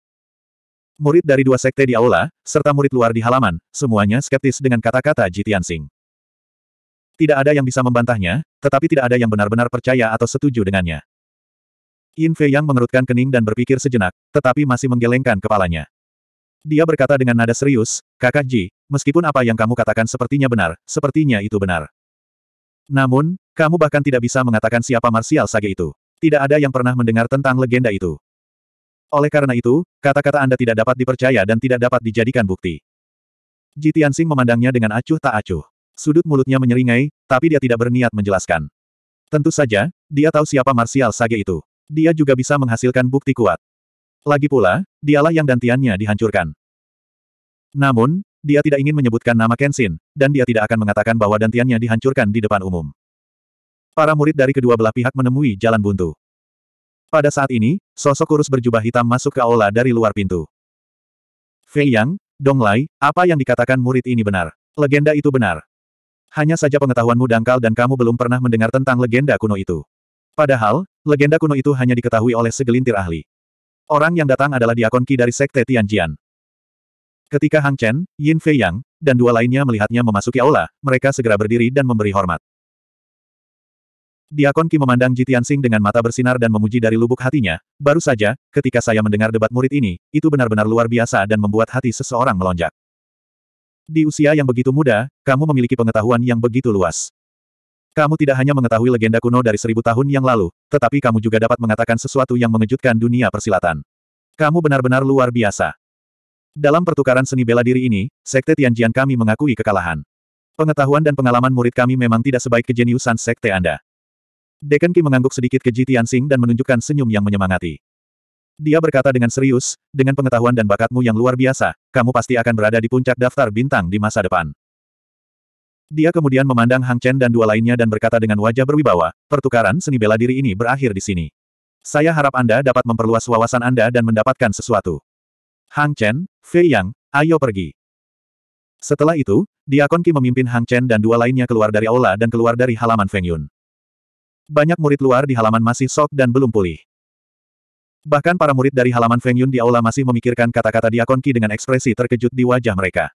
Murid dari dua sekte di aula, serta murid luar di halaman, semuanya skeptis dengan kata-kata Jitian Sing. Tidak ada yang bisa membantahnya, tetapi tidak ada yang benar-benar percaya atau setuju dengannya. Yin Fei yang mengerutkan kening dan berpikir sejenak, tetapi masih menggelengkan kepalanya. Dia berkata dengan nada serius, Kakak Ji, meskipun apa yang kamu katakan sepertinya benar, sepertinya itu benar. Namun, kamu bahkan tidak bisa mengatakan siapa Martial Sage itu. Tidak ada yang pernah mendengar tentang legenda itu. Oleh karena itu, kata-kata Anda tidak dapat dipercaya dan tidak dapat dijadikan bukti. Ji Tianxing memandangnya dengan acuh tak acuh. Sudut mulutnya menyeringai, tapi dia tidak berniat menjelaskan. Tentu saja, dia tahu siapa Martial Sage itu. Dia juga bisa menghasilkan bukti kuat. Lagi pula, dialah yang dantiannya dihancurkan. Namun, dia tidak ingin menyebutkan nama Kenshin, dan dia tidak akan mengatakan bahwa dantiannya dihancurkan di depan umum. Para murid dari kedua belah pihak menemui jalan buntu. Pada saat ini, sosok kurus berjubah hitam masuk ke aula dari luar pintu. Fei Yang, Dong Lai, apa yang dikatakan murid ini benar. Legenda itu benar. Hanya saja pengetahuanmu dangkal dan kamu belum pernah mendengar tentang legenda kuno itu. Padahal, legenda kuno itu hanya diketahui oleh segelintir ahli. Orang yang datang adalah Diakon dari Sekte Tianjian. Ketika Hang Chen, Yin Fei Yang, dan dua lainnya melihatnya memasuki aula, mereka segera berdiri dan memberi hormat. Diakon Qi memandang Ji Tianxing dengan mata bersinar dan memuji dari lubuk hatinya, baru saja, ketika saya mendengar debat murid ini, itu benar-benar luar biasa dan membuat hati seseorang melonjak. Di usia yang begitu muda, kamu memiliki pengetahuan yang begitu luas. Kamu tidak hanya mengetahui legenda kuno dari seribu tahun yang lalu, tetapi kamu juga dapat mengatakan sesuatu yang mengejutkan dunia persilatan. Kamu benar-benar luar biasa. Dalam pertukaran seni bela diri ini, Sekte Tianjian kami mengakui kekalahan. Pengetahuan dan pengalaman murid kami memang tidak sebaik kejeniusan Sekte Anda. Deken Ki mengangguk sedikit ke Ji Tianxing dan menunjukkan senyum yang menyemangati. Dia berkata dengan serius, dengan pengetahuan dan bakatmu yang luar biasa, kamu pasti akan berada di puncak daftar bintang di masa depan. Dia kemudian memandang Hang Chen dan dua lainnya dan berkata dengan wajah berwibawa, pertukaran seni bela diri ini berakhir di sini. Saya harap Anda dapat memperluas wawasan Anda dan mendapatkan sesuatu. Hang Chen, Fei Yang, ayo pergi. Setelah itu, Diakon Qi memimpin Hang Chen dan dua lainnya keluar dari aula dan keluar dari halaman Feng Yun. Banyak murid luar di halaman masih sok dan belum pulih. Bahkan para murid dari halaman Feng Yun di aula masih memikirkan kata-kata Diakon Qi dengan ekspresi terkejut di wajah mereka.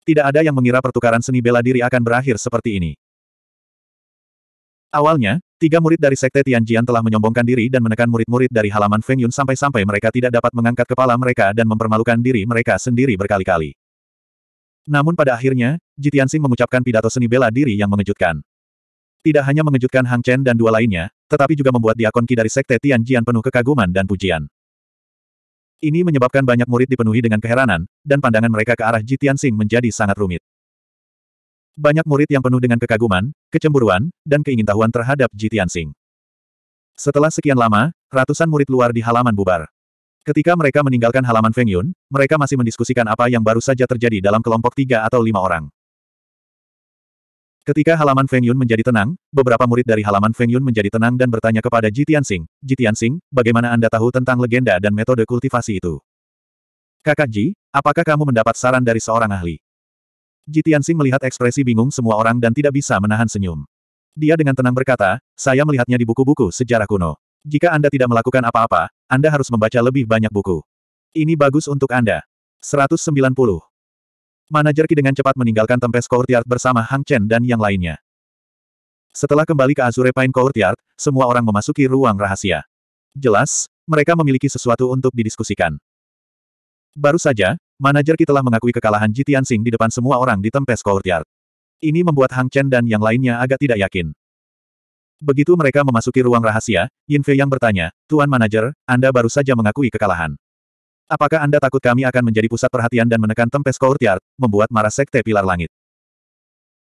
Tidak ada yang mengira pertukaran seni bela diri akan berakhir seperti ini. Awalnya, tiga murid dari Sekte Tianjian telah menyombongkan diri dan menekan murid-murid dari halaman Feng Yun sampai-sampai mereka tidak dapat mengangkat kepala mereka dan mempermalukan diri mereka sendiri berkali-kali. Namun pada akhirnya, Jitiansing mengucapkan pidato seni bela diri yang mengejutkan. Tidak hanya mengejutkan Hang Chen dan dua lainnya, tetapi juga membuat Diakon Qi dari Sekte Tianjian penuh kekaguman dan pujian. Ini menyebabkan banyak murid dipenuhi dengan keheranan, dan pandangan mereka ke arah Ji Tianxing menjadi sangat rumit. Banyak murid yang penuh dengan kekaguman, kecemburuan, dan keingintahuan terhadap Ji Tianxing. Setelah sekian lama, ratusan murid luar di halaman bubar. Ketika mereka meninggalkan halaman Feng Yun, mereka masih mendiskusikan apa yang baru saja terjadi dalam kelompok tiga atau lima orang. Ketika halaman Feng Yun menjadi tenang, beberapa murid dari halaman Feng Yun menjadi tenang dan bertanya kepada Ji Tianxing, Ji Tianxing, bagaimana Anda tahu tentang legenda dan metode kultivasi itu? Kakak Ji, apakah kamu mendapat saran dari seorang ahli? Ji Tianxing melihat ekspresi bingung semua orang dan tidak bisa menahan senyum. Dia dengan tenang berkata, saya melihatnya di buku-buku sejarah kuno. Jika Anda tidak melakukan apa-apa, Anda harus membaca lebih banyak buku. Ini bagus untuk Anda. 190. Manajer Ki dengan cepat meninggalkan Tempest Courtyard bersama Hang Chen dan yang lainnya. Setelah kembali ke Azure Pine Courtyard, semua orang memasuki ruang rahasia. Jelas, mereka memiliki sesuatu untuk didiskusikan. Baru saja, manajer Ki telah mengakui kekalahan Ji Tianxing di depan semua orang di Tempest Courtyard. Ini membuat Hang Chen dan yang lainnya agak tidak yakin. Begitu mereka memasuki ruang rahasia, Yin Fei yang bertanya, Tuan Manajer, Anda baru saja mengakui kekalahan. Apakah Anda takut kami akan menjadi pusat perhatian dan menekan Tempest Courtyard, membuat marah Sekte Pilar Langit?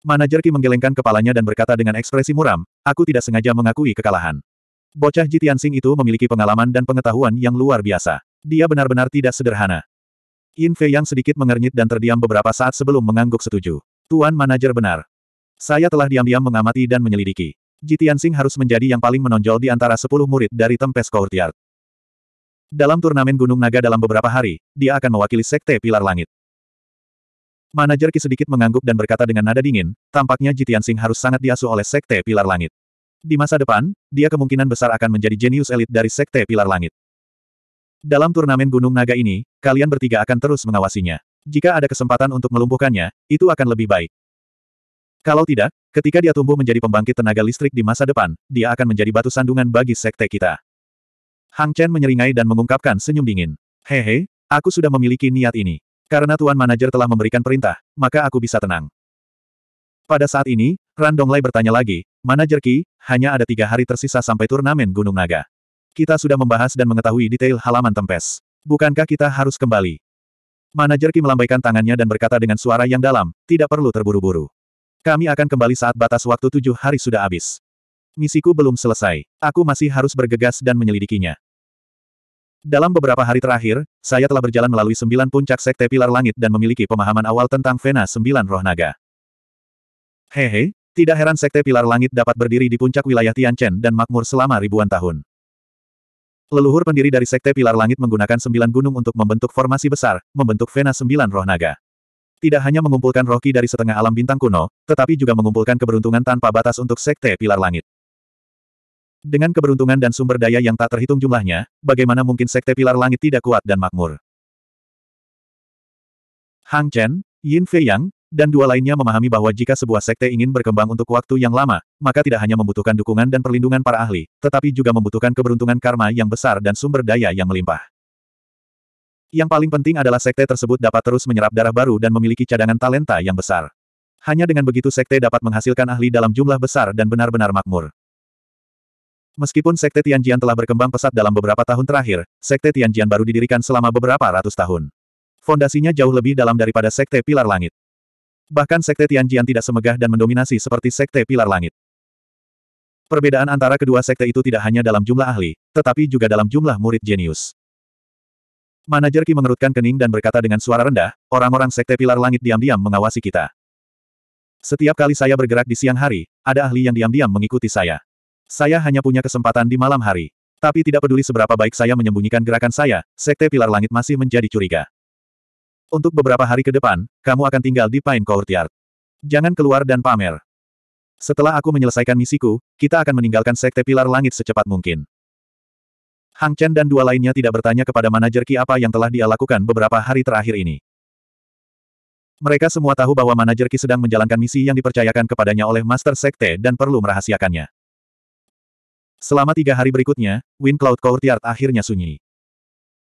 Manajer Ki menggelengkan kepalanya dan berkata dengan ekspresi muram, aku tidak sengaja mengakui kekalahan. Bocah Jitiansing itu memiliki pengalaman dan pengetahuan yang luar biasa. Dia benar-benar tidak sederhana. Yin Fei yang sedikit mengernyit dan terdiam beberapa saat sebelum mengangguk setuju. Tuan manajer benar. Saya telah diam-diam mengamati dan menyelidiki. Jitian Sing harus menjadi yang paling menonjol di antara 10 murid dari Tempest Courtyard. Dalam turnamen Gunung Naga dalam beberapa hari, dia akan mewakili Sekte Pilar Langit. Manajer Ki sedikit mengangguk dan berkata dengan nada dingin, tampaknya Jitian Sing harus sangat diasuh oleh Sekte Pilar Langit. Di masa depan, dia kemungkinan besar akan menjadi jenius elit dari Sekte Pilar Langit. Dalam turnamen Gunung Naga ini, kalian bertiga akan terus mengawasinya. Jika ada kesempatan untuk melumpuhkannya, itu akan lebih baik. Kalau tidak, ketika dia tumbuh menjadi pembangkit tenaga listrik di masa depan, dia akan menjadi batu sandungan bagi sekte kita. Hang Chen menyeringai dan mengungkapkan senyum dingin. Hehe, aku sudah memiliki niat ini. Karena tuan manajer telah memberikan perintah, maka aku bisa tenang. Pada saat ini, Ran Donglai bertanya lagi, Manajer Ki, hanya ada tiga hari tersisa sampai turnamen Gunung Naga. Kita sudah membahas dan mengetahui detail halaman tempes. Bukankah kita harus kembali? Manajer Ki melambaikan tangannya dan berkata dengan suara yang dalam, tidak perlu terburu-buru. Kami akan kembali saat batas waktu tujuh hari sudah habis. Misiku belum selesai. Aku masih harus bergegas dan menyelidikinya. Dalam beberapa hari terakhir, saya telah berjalan melalui sembilan puncak sekte pilar langit dan memiliki pemahaman awal tentang Vena sembilan roh naga. Hehe, tidak heran sekte pilar langit dapat berdiri di puncak wilayah Tianchen dan makmur selama ribuan tahun. Leluhur pendiri dari Sekte Pilar Langit menggunakan sembilan gunung untuk membentuk formasi besar, membentuk Vena sembilan roh naga. Tidak hanya mengumpulkan roki dari setengah alam bintang kuno, tetapi juga mengumpulkan keberuntungan tanpa batas untuk Sekte Pilar Langit. Dengan keberuntungan dan sumber daya yang tak terhitung jumlahnya, bagaimana mungkin Sekte Pilar Langit tidak kuat dan makmur? Hang Chen, Yin Fei Yang, dan dua lainnya memahami bahwa jika sebuah sekte ingin berkembang untuk waktu yang lama, maka tidak hanya membutuhkan dukungan dan perlindungan para ahli, tetapi juga membutuhkan keberuntungan karma yang besar dan sumber daya yang melimpah. Yang paling penting adalah sekte tersebut dapat terus menyerap darah baru dan memiliki cadangan talenta yang besar. Hanya dengan begitu sekte dapat menghasilkan ahli dalam jumlah besar dan benar-benar makmur. Meskipun Sekte Tianjian telah berkembang pesat dalam beberapa tahun terakhir, Sekte Tianjian baru didirikan selama beberapa ratus tahun. Fondasinya jauh lebih dalam daripada Sekte Pilar Langit. Bahkan Sekte Tianjian tidak semegah dan mendominasi seperti Sekte Pilar Langit. Perbedaan antara kedua sekte itu tidak hanya dalam jumlah ahli, tetapi juga dalam jumlah murid jenius. Manajer Ki mengerutkan kening dan berkata dengan suara rendah, orang-orang Sekte Pilar Langit diam-diam mengawasi kita. Setiap kali saya bergerak di siang hari, ada ahli yang diam-diam mengikuti saya. Saya hanya punya kesempatan di malam hari. Tapi tidak peduli seberapa baik saya menyembunyikan gerakan saya, Sekte Pilar Langit masih menjadi curiga. Untuk beberapa hari ke depan, kamu akan tinggal di Pine Courtyard. Jangan keluar dan pamer. Setelah aku menyelesaikan misiku, kita akan meninggalkan Sekte Pilar Langit secepat mungkin. Hang Chen dan dua lainnya tidak bertanya kepada manajer Ki apa yang telah dia lakukan beberapa hari terakhir ini. Mereka semua tahu bahwa manajer Ki sedang menjalankan misi yang dipercayakan kepadanya oleh Master Sekte dan perlu merahasiakannya. Selama tiga hari berikutnya, Wind Cloud Courtyard akhirnya sunyi.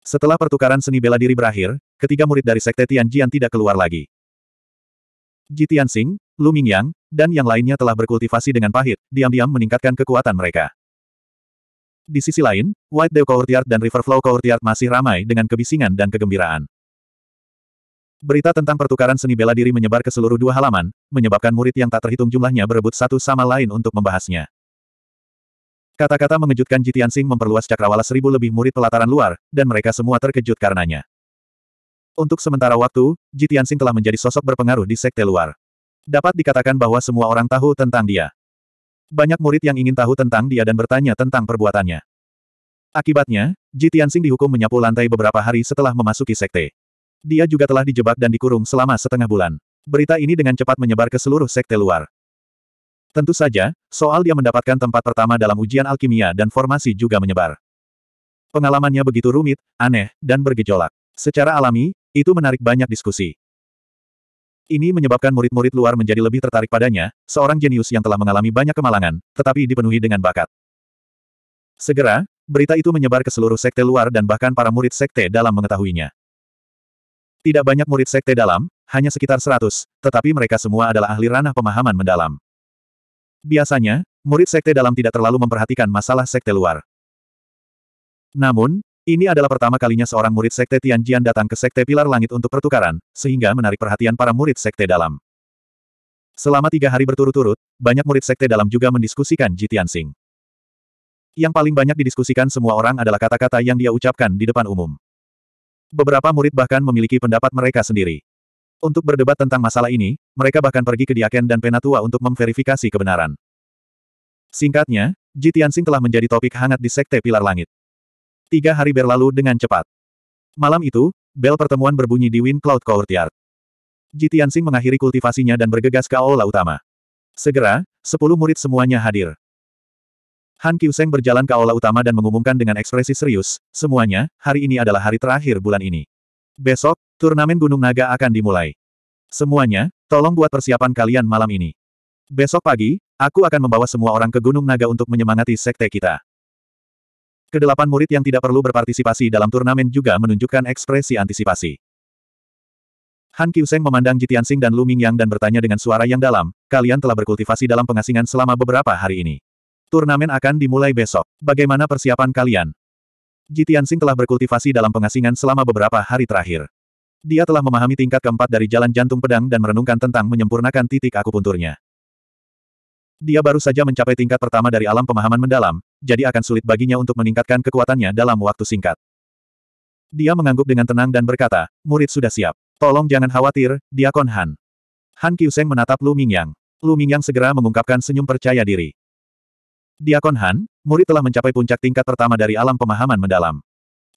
Setelah pertukaran seni bela diri berakhir, ketiga murid dari Sekte Tianjian tidak keluar lagi. Ji Tianxing, Lu Mingyang, dan yang lainnya telah berkultivasi dengan pahit, diam-diam meningkatkan kekuatan mereka. Di sisi lain, White Dew Courtyard dan Riverflow Courtyard masih ramai dengan kebisingan dan kegembiraan. Berita tentang pertukaran seni bela diri menyebar ke seluruh dua halaman, menyebabkan murid yang tak terhitung jumlahnya berebut satu sama lain untuk membahasnya. Kata-kata mengejutkan Jitian Sing memperluas cakrawala seribu lebih murid pelataran luar, dan mereka semua terkejut karenanya. Untuk sementara waktu, Jitian Sing telah menjadi sosok berpengaruh di sekte luar. Dapat dikatakan bahwa semua orang tahu tentang dia. Banyak murid yang ingin tahu tentang dia dan bertanya tentang perbuatannya. Akibatnya, Jitian Sing dihukum menyapu lantai beberapa hari setelah memasuki sekte. Dia juga telah dijebak dan dikurung selama setengah bulan. Berita ini dengan cepat menyebar ke seluruh sekte luar. Tentu saja, soal dia mendapatkan tempat pertama dalam ujian alkimia dan formasi juga menyebar. Pengalamannya begitu rumit, aneh, dan bergejolak. Secara alami, itu menarik banyak diskusi. Ini menyebabkan murid-murid luar menjadi lebih tertarik padanya, seorang jenius yang telah mengalami banyak kemalangan, tetapi dipenuhi dengan bakat. Segera, berita itu menyebar ke seluruh sekte luar dan bahkan para murid sekte dalam mengetahuinya. Tidak banyak murid sekte dalam, hanya sekitar seratus, tetapi mereka semua adalah ahli ranah pemahaman mendalam. Biasanya, murid sekte dalam tidak terlalu memperhatikan masalah sekte luar. Namun, ini adalah pertama kalinya seorang murid sekte Tianjian datang ke sekte Pilar Langit untuk pertukaran, sehingga menarik perhatian para murid sekte dalam. Selama tiga hari berturut-turut, banyak murid sekte dalam juga mendiskusikan Ji Tianxing. Yang paling banyak didiskusikan semua orang adalah kata-kata yang dia ucapkan di depan umum. Beberapa murid bahkan memiliki pendapat mereka sendiri. Untuk berdebat tentang masalah ini, mereka bahkan pergi ke Diaken dan Penatua untuk memverifikasi kebenaran. Singkatnya, Jitiansing telah menjadi topik hangat di Sekte Pilar Langit. Tiga hari berlalu dengan cepat. Malam itu, bel pertemuan berbunyi di Wind Cloud Courtyard. Jitiansing mengakhiri kultivasinya dan bergegas ke aula utama. Segera, sepuluh murid semuanya hadir. Han Kyuseng berjalan ke aula utama dan mengumumkan dengan ekspresi serius, semuanya, hari ini adalah hari terakhir bulan ini. Besok, turnamen Gunung Naga akan dimulai. Semuanya, tolong buat persiapan kalian malam ini. Besok pagi, aku akan membawa semua orang ke Gunung Naga untuk menyemangati sekte kita. Kedelapan murid yang tidak perlu berpartisipasi dalam turnamen juga menunjukkan ekspresi antisipasi. Han Kyuseng memandang Jitiansing dan Lu Mingyang dan bertanya dengan suara yang dalam, kalian telah berkultivasi dalam pengasingan selama beberapa hari ini. Turnamen akan dimulai besok. Bagaimana persiapan kalian? Jitiansing telah berkultivasi dalam pengasingan selama beberapa hari terakhir. Dia telah memahami tingkat keempat dari jalan jantung pedang dan merenungkan tentang menyempurnakan titik akupunturnya. Dia baru saja mencapai tingkat pertama dari alam pemahaman mendalam, jadi akan sulit baginya untuk meningkatkan kekuatannya dalam waktu singkat. Dia mengangguk dengan tenang dan berkata, murid sudah siap. Tolong jangan khawatir, Diakon Han. Han Kyuseng menatap Lu Mingyang. Lu Mingyang segera mengungkapkan senyum percaya diri. Diakon Han, murid telah mencapai puncak tingkat pertama dari alam pemahaman mendalam.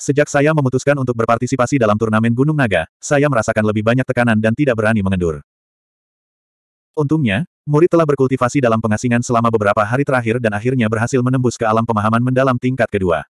Sejak saya memutuskan untuk berpartisipasi dalam turnamen Gunung Naga, saya merasakan lebih banyak tekanan dan tidak berani mengendur. Untungnya, murid telah berkultivasi dalam pengasingan selama beberapa hari terakhir dan akhirnya berhasil menembus ke alam pemahaman mendalam tingkat kedua.